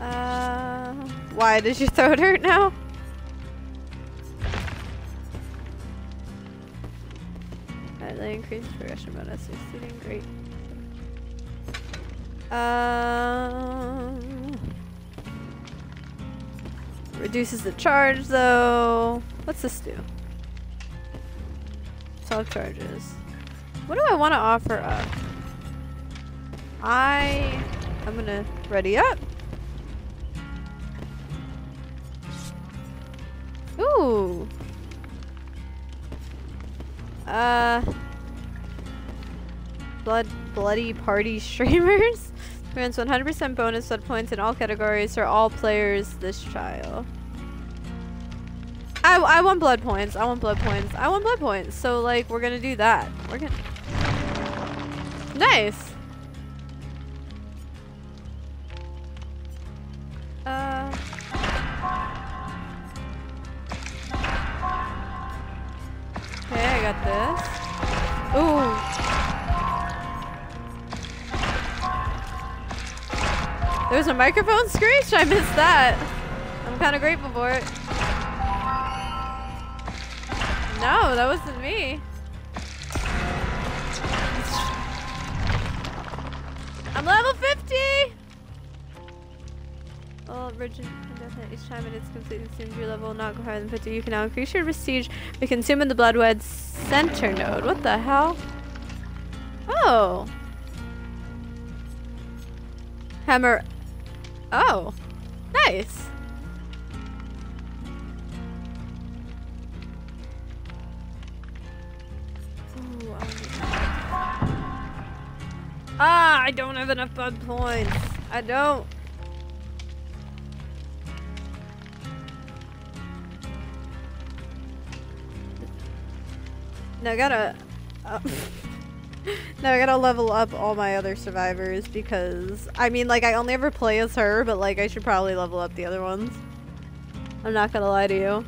Uh, why does your throat hurt now? Slightly increased progression bonus. Succeeding great. Um, reduces the charge though. What's this do? Solve charges. What do I want to offer up? I I'm gonna ready up. Uh, blood, bloody party streamers grants 100% bonus blood points in all categories for all players this trial. I, I want blood points. I want blood points. I want blood points. So, like, we're gonna do that. We're gonna... Nice! Microphone screech? I missed that. I'm kind of grateful for it. No, that wasn't me. I'm level 50! Well, rigid indefinite each time it is completely consumed your level not go higher than 50. You can now increase your prestige by consuming the Bloodweb center node. What the hell? Oh. Hammer. Oh. Nice. Ah, I don't have enough bug points. I don't. Now I gotta. Uh, now I gotta level up all my other survivors because I mean, like, I only ever play as her, but like, I should probably level up the other ones. I'm not gonna lie to you.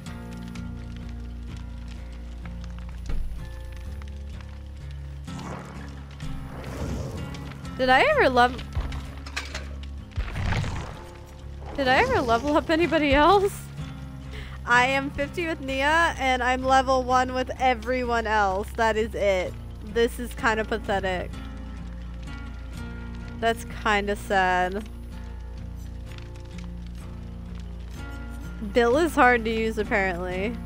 Did I ever level? Did I ever level up anybody else? I am 50 with Nea, and I'm level 1 with everyone else. That is it. This is kind of pathetic. That's kind of sad. Bill is hard to use, apparently.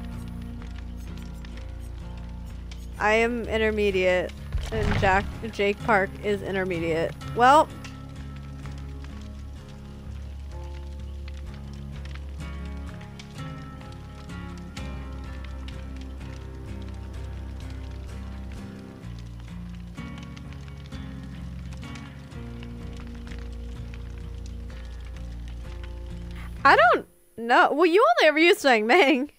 I am intermediate, and Jack Jake Park is intermediate. Well, don't. Well, you only ever used Sang Mang.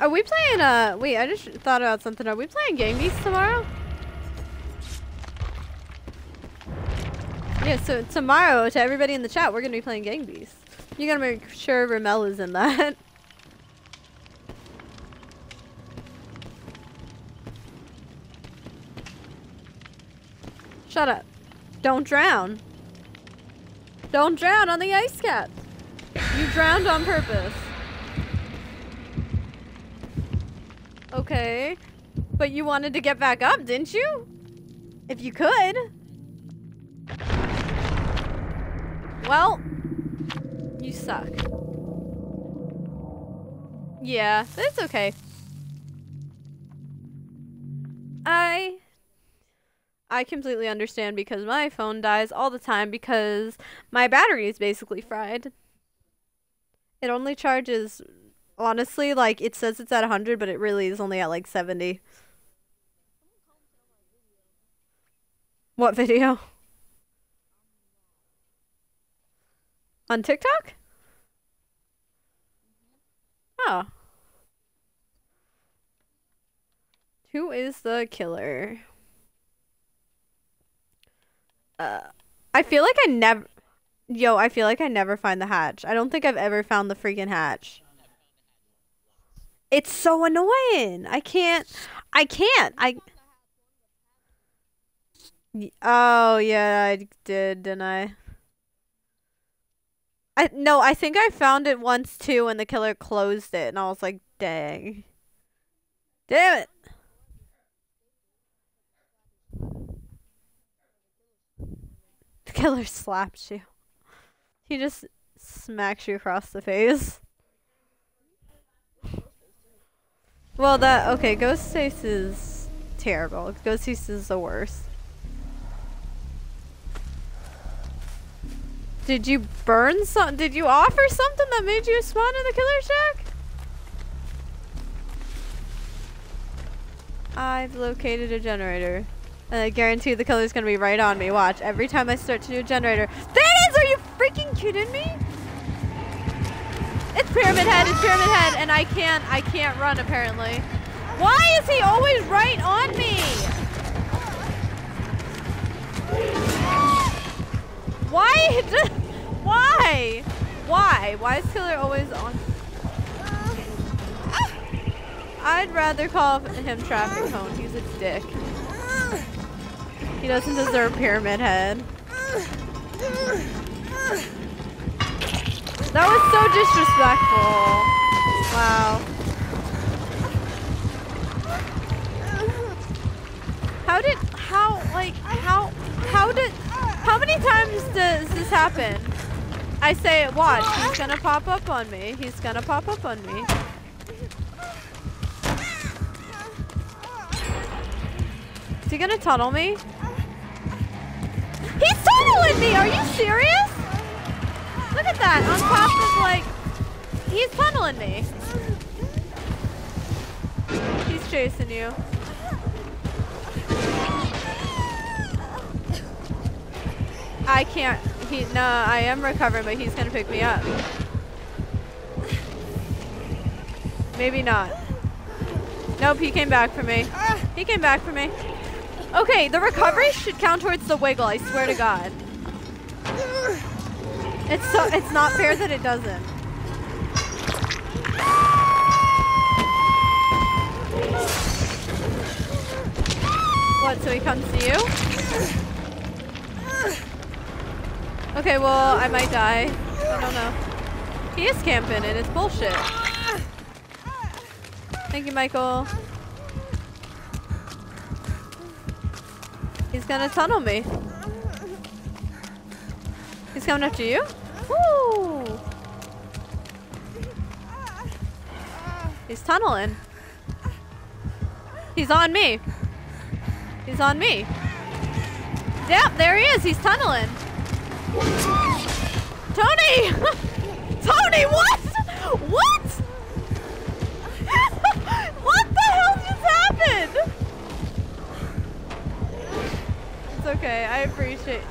Are we playing, uh, wait, I just thought about something. Are we playing Gang Beasts tomorrow? Yeah, so tomorrow, to everybody in the chat, we're gonna be playing Gang Beasts. You gotta make sure Ramel is in that. Shut up. Don't drown. Don't drown on the ice cap. You drowned on purpose. Okay. But you wanted to get back up, didn't you? If you could. Well, you suck. Yeah, that's okay. I I completely understand because my phone dies all the time because my battery is basically fried. It only charges honestly like it says it's at 100 but it really is only at like 70. What video? On TikTok? Oh. Who is the killer? Uh, I feel like I never. Yo, I feel like I never find the hatch. I don't think I've ever found the freaking hatch. It's so annoying. I can't. I can't. I. Oh yeah, I did, didn't I? I no, I think I found it once too, and the killer closed it, and I was like, dang, damn it. Killer slaps you. He just smacks you across the face. Well, that okay. Ghostface is terrible. Ghostface is the worst. Did you burn some? Did you offer something that made you spawn in the killer shack? I've located a generator. And I guarantee the killer's gonna be right on me. Watch. Every time I start to do a generator. There it is! Are you freaking kidding me? It's Pyramid Head, it's Pyramid Head, and I can't I can't run apparently. Why is he always right on me? Why? Why? Why? Why is killer always on? Ah! I'd rather call him traffic cone. He's a dick. He doesn't deserve pyramid head. That was so disrespectful. Wow. How did, how, like, how, how did, how many times does this happen? I say, watch, he's gonna pop up on me. He's gonna pop up on me. Is he gonna tunnel me? Me! Are you serious? Look at that, on top of like, he's tunneling me. He's chasing you. I can't, he, no, I am recovering, but he's gonna pick me up. Maybe not. Nope, he came back for me. He came back for me. Okay, the recovery should count towards the wiggle, I swear to God. It's so it's not fair that it doesn't. What, so he comes to you? Okay, well, I might die. I don't know. He is camping and it's bullshit. Thank you, Michael. He's gonna tunnel me. He's coming after you? Woo! He's tunneling. He's on me. He's on me. Yep, there he is. He's tunneling. Tony! Tony, what? What? what the hell just happened? It's okay. I appreciate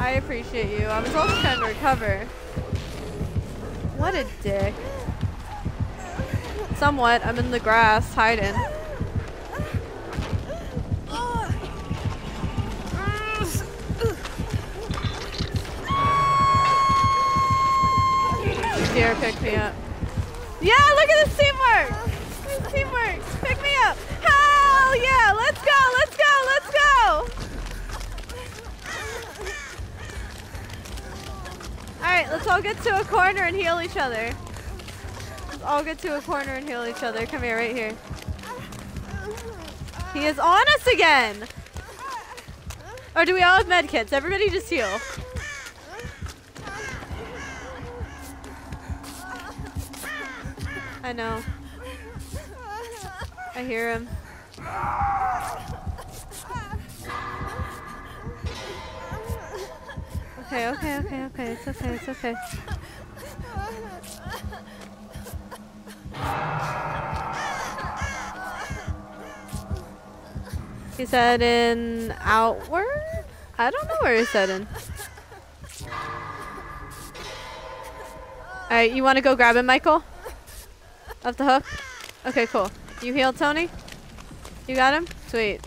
I appreciate you. I was also trying to recover. What a dick. Somewhat. I'm in the grass, hiding. Dare pick me up. Yeah, look at this teamwork! This teamwork! Pick me up! Hell yeah! Let's go! Let's go! Let's go! Let's all get to a corner and heal each other. Let's all get to a corner and heal each other. Come here, right here. He is on us again! Or do we all have medkits? Everybody just heal. I know. I hear him. Okay, okay, okay, okay. It's okay, it's okay. He's heading outward? I don't know where he's heading. Alright, you want to go grab him, Michael? Up the hook? Okay, cool. You healed Tony? You got him? Sweet.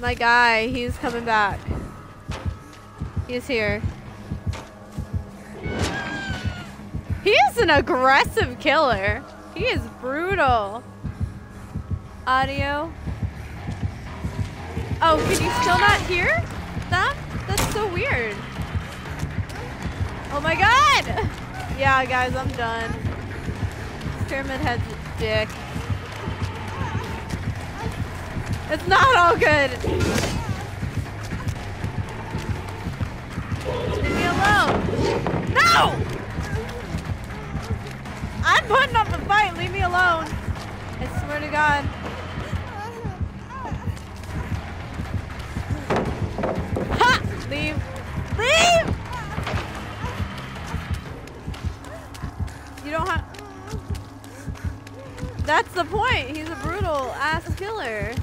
My guy, he's coming back. He's here. He is an aggressive killer. He is brutal. Audio. Oh, can you still not hear them? That's so weird. Oh my god! Yeah, guys, I'm done. Pyramid Head's dick. It's not all good. Leave me alone. No! I'm putting up the fight. Leave me alone. I swear to God. Ha! Leave. Leave! You don't have... That's the point. He's a brutal ass killer.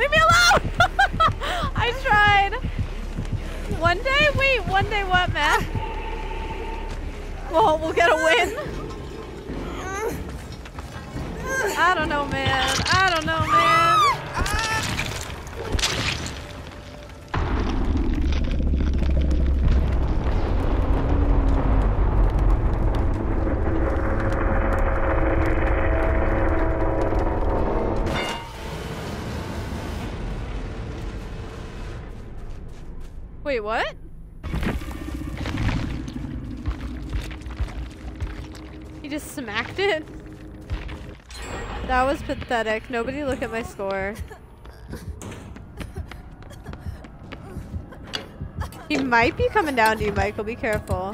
Leave me alone! I tried. One day? Wait, one day what, man? Well, we'll get a win. I don't know, man. I don't know, man. That was pathetic. Nobody look at my score. He might be coming down to you, Michael. Be careful.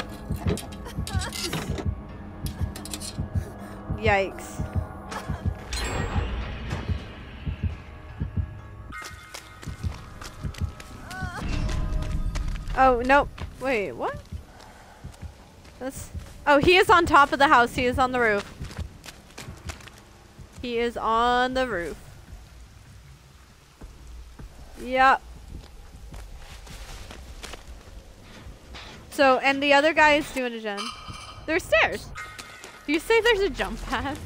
Yikes. Oh, nope. Wait, what? That's... Oh, he is on top of the house. He is on the roof. He is on the roof. Yep. So, and the other guy is doing a gen. There's stairs. Do you say there's a jump pad?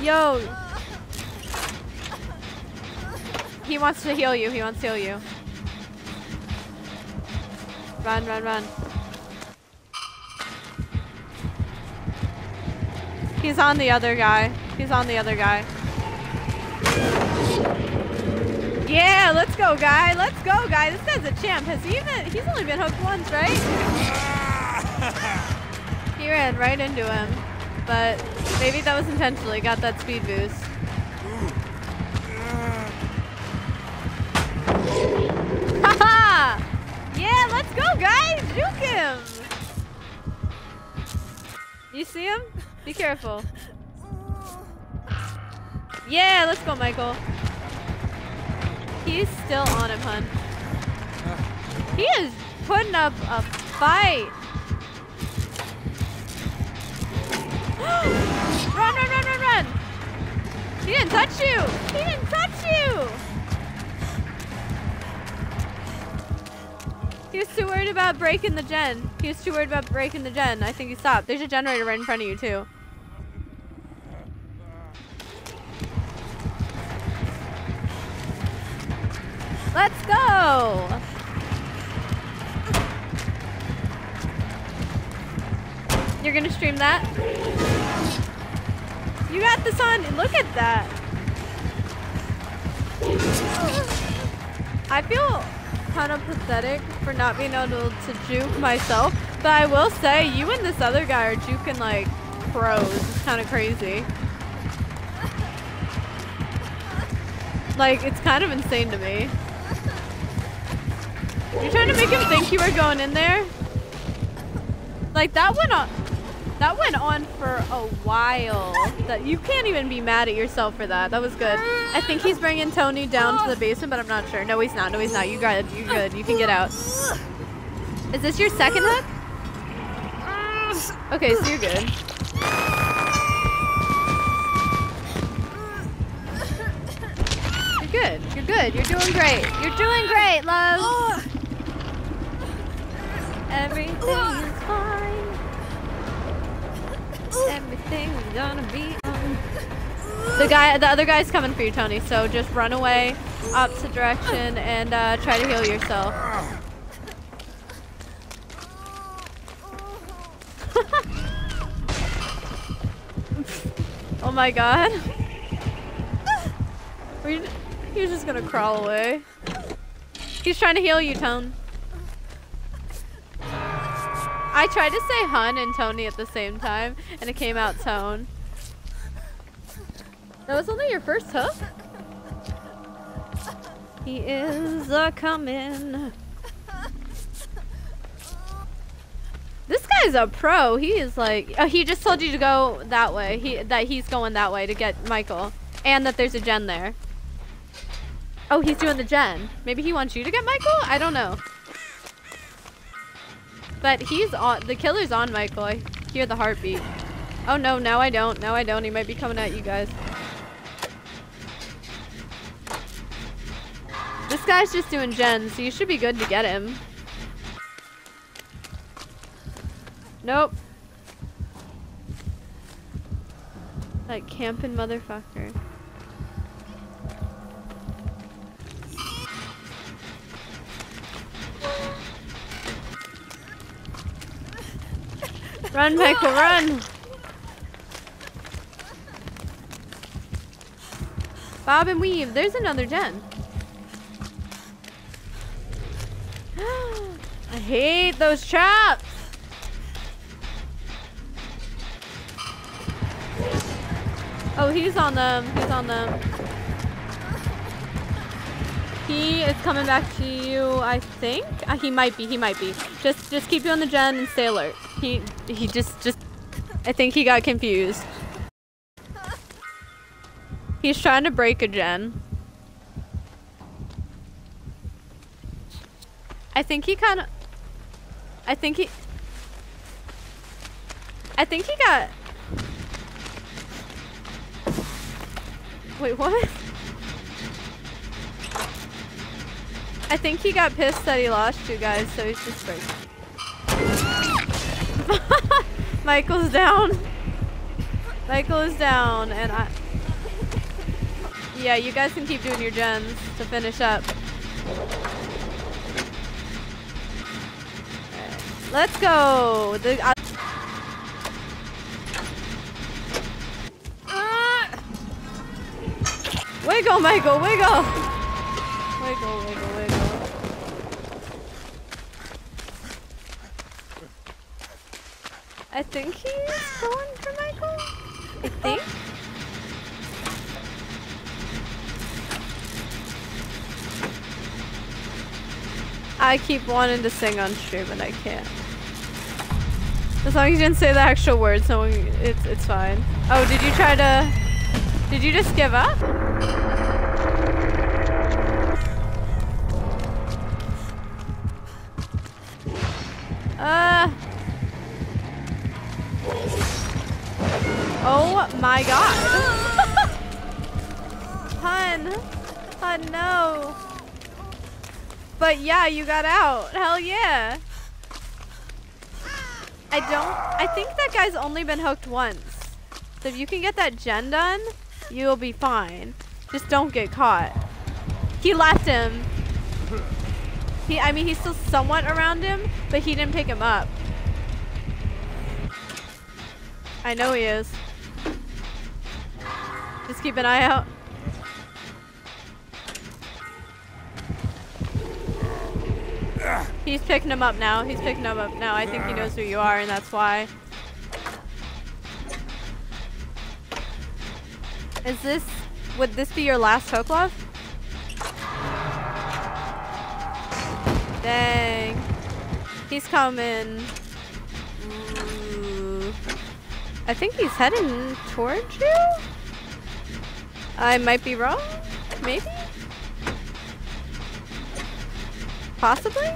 Yo. He wants to heal you. He wants to heal you. Run, run, run. He's on the other guy. He's on the other guy. Yeah, let's go, guy. Let's go, guy. This guy's a champ. Has he even? He's only been hooked once, right? he ran right into him, but maybe that was intentionally. Got that speed boost. Haha! yeah, let's go, guys. Juke him. You see him? Be careful. Yeah, let's go, Michael. He's still on him, hun. He is putting up a fight. run, run, run, run, run! He didn't touch you! He didn't touch you! He was too worried about breaking the gen. He was too worried about breaking the gen. I think he stopped. There's a generator right in front of you, too. Let's go! You're gonna stream that? You got this on. Look at that. I feel kind of pathetic for not being able to juke myself, but I will say you and this other guy are juking like pros. It's kind of crazy. Like, it's kind of insane to me. You're trying to make him think you were going in there? Like, that went on... That went on for a while. That You can't even be mad at yourself for that. That was good. I think he's bringing Tony down to the basement, but I'm not sure. No, he's not. No, he's not. You got it. You good. You can get out. Is this your second hook? Okay, so you're good. You're good. You're good. You're doing great. You're doing great, love. Everything is fine. Everything's gonna be on. The guy, the other guy's coming for you, Tony. So just run away, opposite direction, and uh, try to heal yourself. oh my god. He was just gonna crawl away. He's trying to heal you, Tone. I tried to say Hun and Tony at the same time, and it came out Tone. That was only your first hook? He is a coming. This guy's a pro. He is like, oh, he just told you to go that way. He that he's going that way to get Michael, and that there's a gen there. Oh, he's doing the gen. Maybe he wants you to get Michael? I don't know. But he's on, the killer's on Michael. I hear the heartbeat. Oh no, now I don't. Now I don't. He might be coming at you guys. This guy's just doing gens, so you should be good to get him. Nope. That camping motherfucker. Run, Michael, run! Bob and weave. There's another gen. I hate those traps. Oh, he's on them. He's on them. He is coming back to you, I think. Uh, he might be. He might be. Just, just keep you on the gen and stay alert. He, he just, just. I think he got confused. He's trying to break a gen. I think he kind of. I think he. I think he got. Wait, what? I think he got pissed that he lost you guys, so he's just breaking. Michael's down. Michael is down, and I. Yeah, you guys can keep doing your gens to finish up. Let's go. The, uh, uh, wiggle, Michael. Wiggle, wiggle, wiggle. I think he's going for Michael. I think. I keep wanting to sing on stream and I can't. As long as you didn't say the actual words, so it's it's fine. Oh, did you try to? Did you just give up? My god. Hun. Hun, no. But yeah, you got out. Hell yeah. I don't, I think that guy's only been hooked once. So if you can get that gen done, you'll be fine. Just don't get caught. He left him. He, I mean, he's still somewhat around him, but he didn't pick him up. I know he is. Just keep an eye out. He's picking him up now. He's picking him up now. I think he knows who you are, and that's why. Is this... Would this be your last hook, love? Dang. He's coming. Ooh. I think he's heading towards you? I might be wrong? Maybe? Possibly?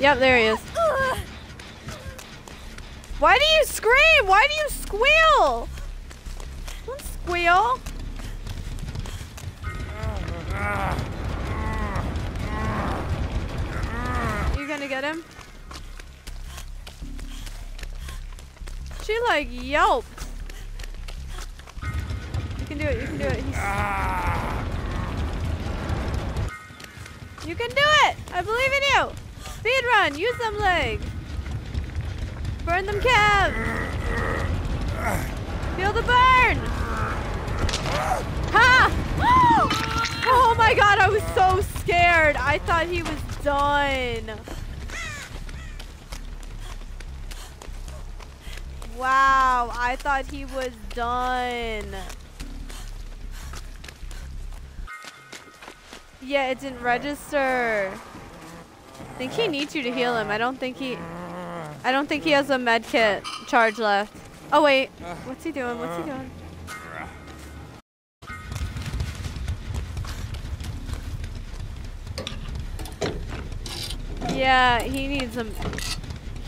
Yep, there he is. Why do you scream? Why do you squeal? Don't squeal. You gonna get him? She like yelped. You can do it, you can do it. You can do it! I believe in you! Speed run! Use them legs! Burn them calves! Feel the burn! Ha! Oh my god, I was so scared! I thought he was done. Wow, I thought he was done. Yeah, it didn't register. I think he needs you to heal him. I don't think he... I don't think he has a med kit charge left. Oh, wait. What's he doing? What's he doing? Yeah, he needs some...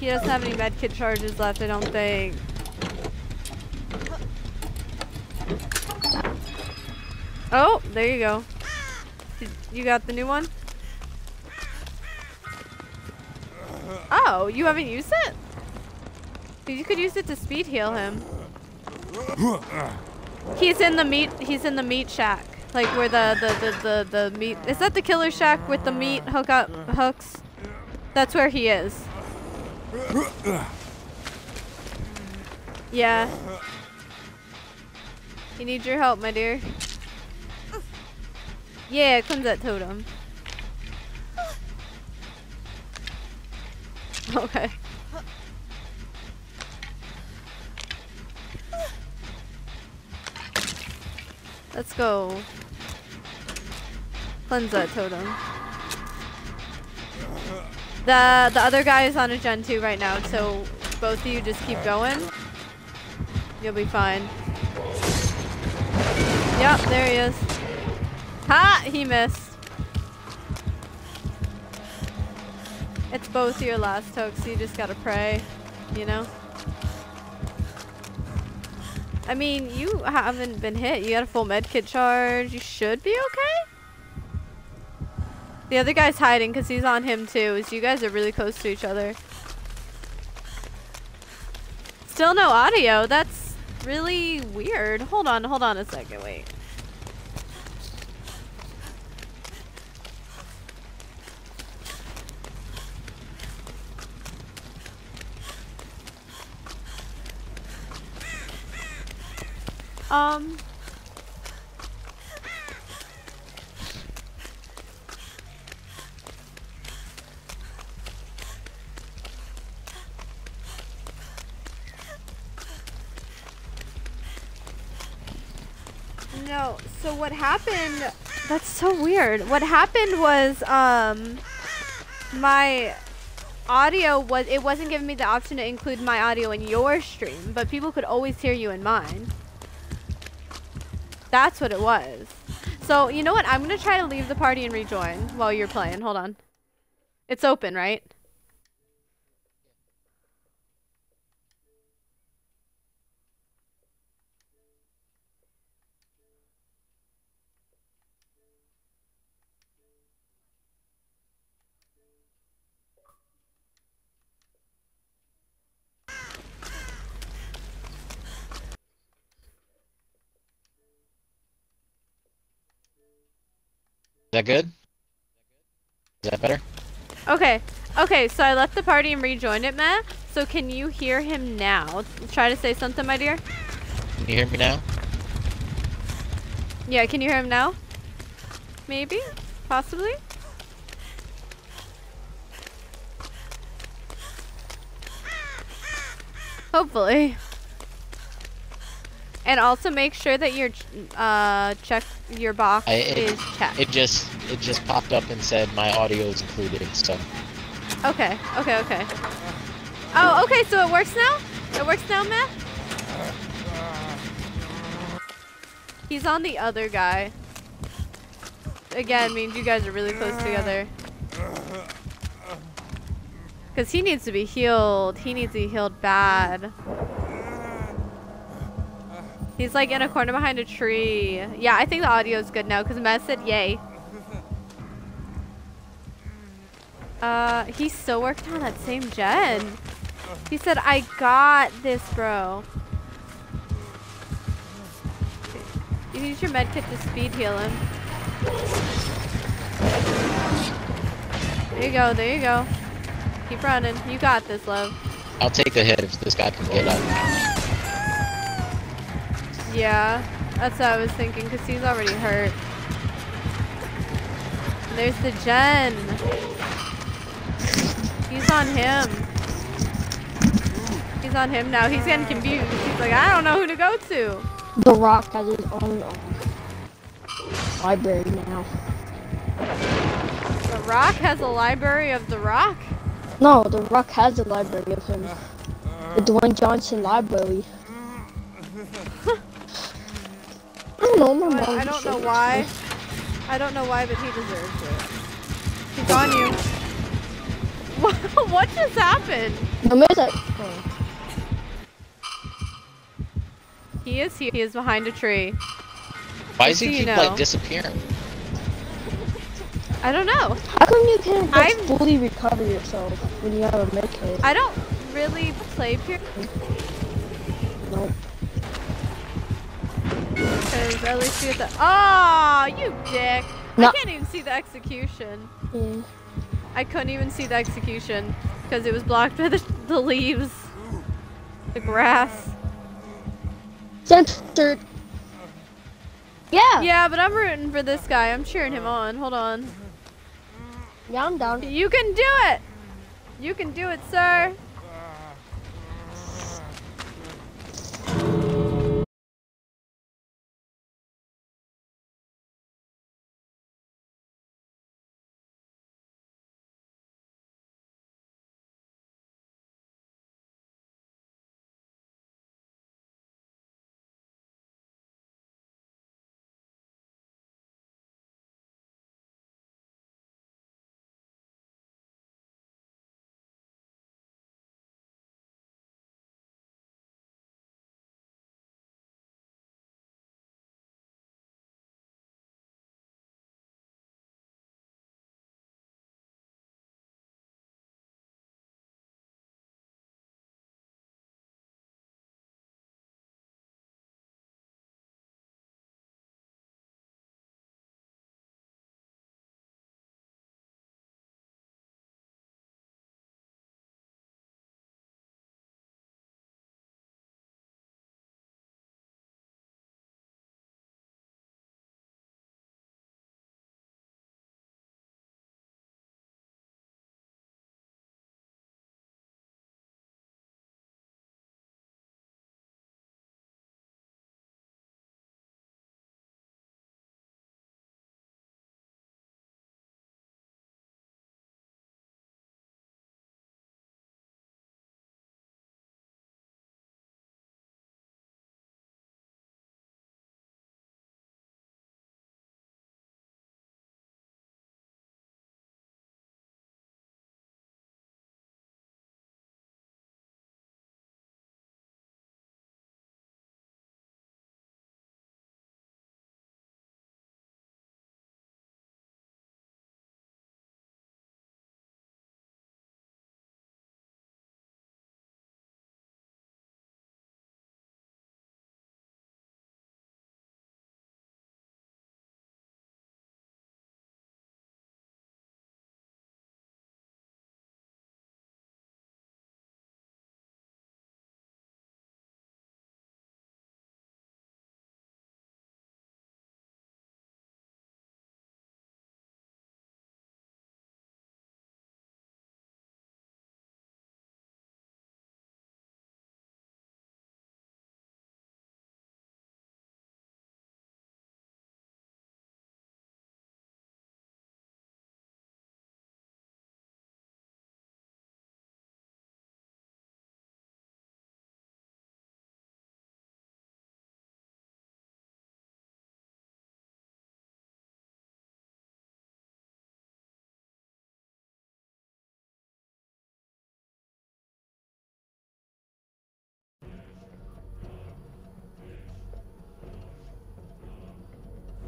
He doesn't have any med kit charges left, I don't think. Oh, there you go. You got the new one? Oh, you haven't used it? You could use it to speed heal him. He's in the meat. He's in the meat shack, like where the the the the, the meat. Is that the killer shack with the meat hook up hooks? That's where he is. Yeah. He needs your help, my dear. Yeah, Quinzet totem. Okay. Let's go. Cleanse that totem. The the other guy is on a gen 2 right now, so both of you just keep going. You'll be fine. Yep, there he is. Ha! He missed. It's both your last hooks, so you just gotta pray, you know? I mean, you haven't been hit. You got a full medkit charge. You should be okay. The other guy's hiding because he's on him too. So you guys are really close to each other. Still no audio. That's really weird. Hold on, hold on a second. Wait. Um. No, so what happened, that's so weird. What happened was, um, my audio was, it wasn't giving me the option to include my audio in your stream, but people could always hear you in mine. That's what it was. So, you know what? I'm going to try to leave the party and rejoin while you're playing. Hold on. It's open, right? That good? Is that better? Okay. Okay, so I left the party and rejoined it, Matt. So can you hear him now? Try to say something, my dear. Can you hear me now? Yeah, can you hear him now? Maybe? Possibly? Hopefully. And also make sure that your uh check your box I, it, is checked. It just it just popped up and said my audio is included. So Okay, okay, okay. Oh, okay, so it works now? It works now, Matt? He's on the other guy. Again, means you guys are really close together. Because he needs to be healed. He needs to be healed bad. He's like in a corner behind a tree. Yeah, I think the audio is good now because Matt said yay. Uh, he's still working on that same gen. He said, I got this, bro. You use your med kit to speed heal him. There you go, there you go. Keep running. You got this, love. I'll take the hit if this guy can get up. Yeah, that's what I was thinking, because he's already hurt. There's the gen. He's on him. He's on him now. He's getting confused. He's like, I don't know who to go to. The Rock has his own library now. The Rock has a library of The Rock? No, The Rock has a library of him. The Dwayne Johnson library. I don't know, my mom I, I don't know why. me. I don't know why, but he deserves it. He's on you. What, what just happened? No, maybe that. Oh. He is here. He is behind a tree. Why Just does he so keep know. like disappearing? I don't know. How come you can't like, I'm- fully recover yourself when you have a med kit? I don't really play Pure Nope. Because at least you get the. Oh, you dick! No. I can't even see the execution. Yeah. I couldn't even see the execution because it was blocked by the, the leaves, the grass. Censored. Yeah. yeah. Yeah, but I'm rooting for this guy. I'm cheering him on. Hold on. Yeah, I'm down. You can do it. You can do it, sir.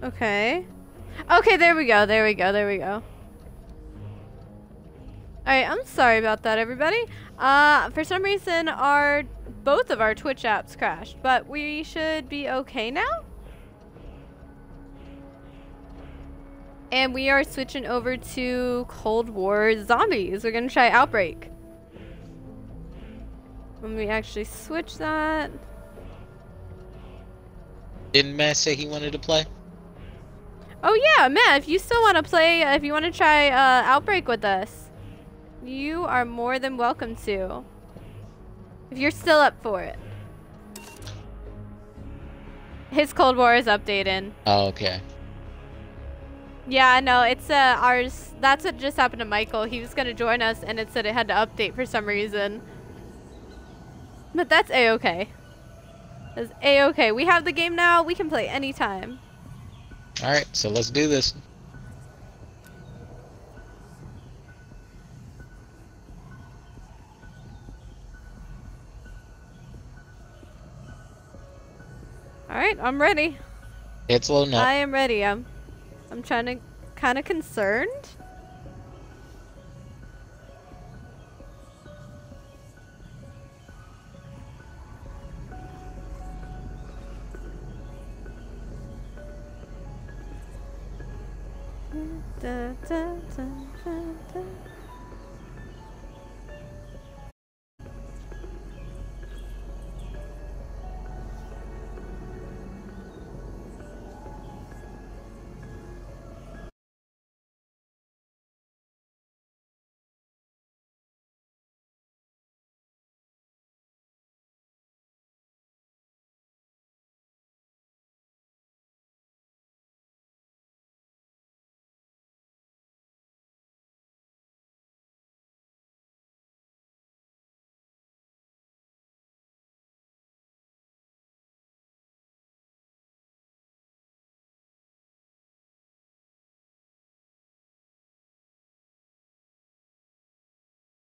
Okay. Okay, there we go. There we go. There we go. Alright, I'm sorry about that, everybody. Uh, for some reason, our both of our Twitch apps crashed, but we should be okay now. And we are switching over to Cold War Zombies. We're gonna try Outbreak. Let me actually switch that. Didn't Matt say he wanted to play? Oh yeah, Matt, if you still want to play, uh, if you want to try uh, Outbreak with us, you are more than welcome to. If you're still up for it. His Cold War is updating. Oh, okay. Yeah, I know. It's uh, ours. That's what just happened to Michael. He was going to join us and it said it had to update for some reason. But that's a-okay. That's a-okay. We have the game now. We can play anytime. Alright, so let's do this. Alright, I'm ready. It's low enough. I am ready. I'm, I'm trying to, kind of concerned. Da, da, da, da, da.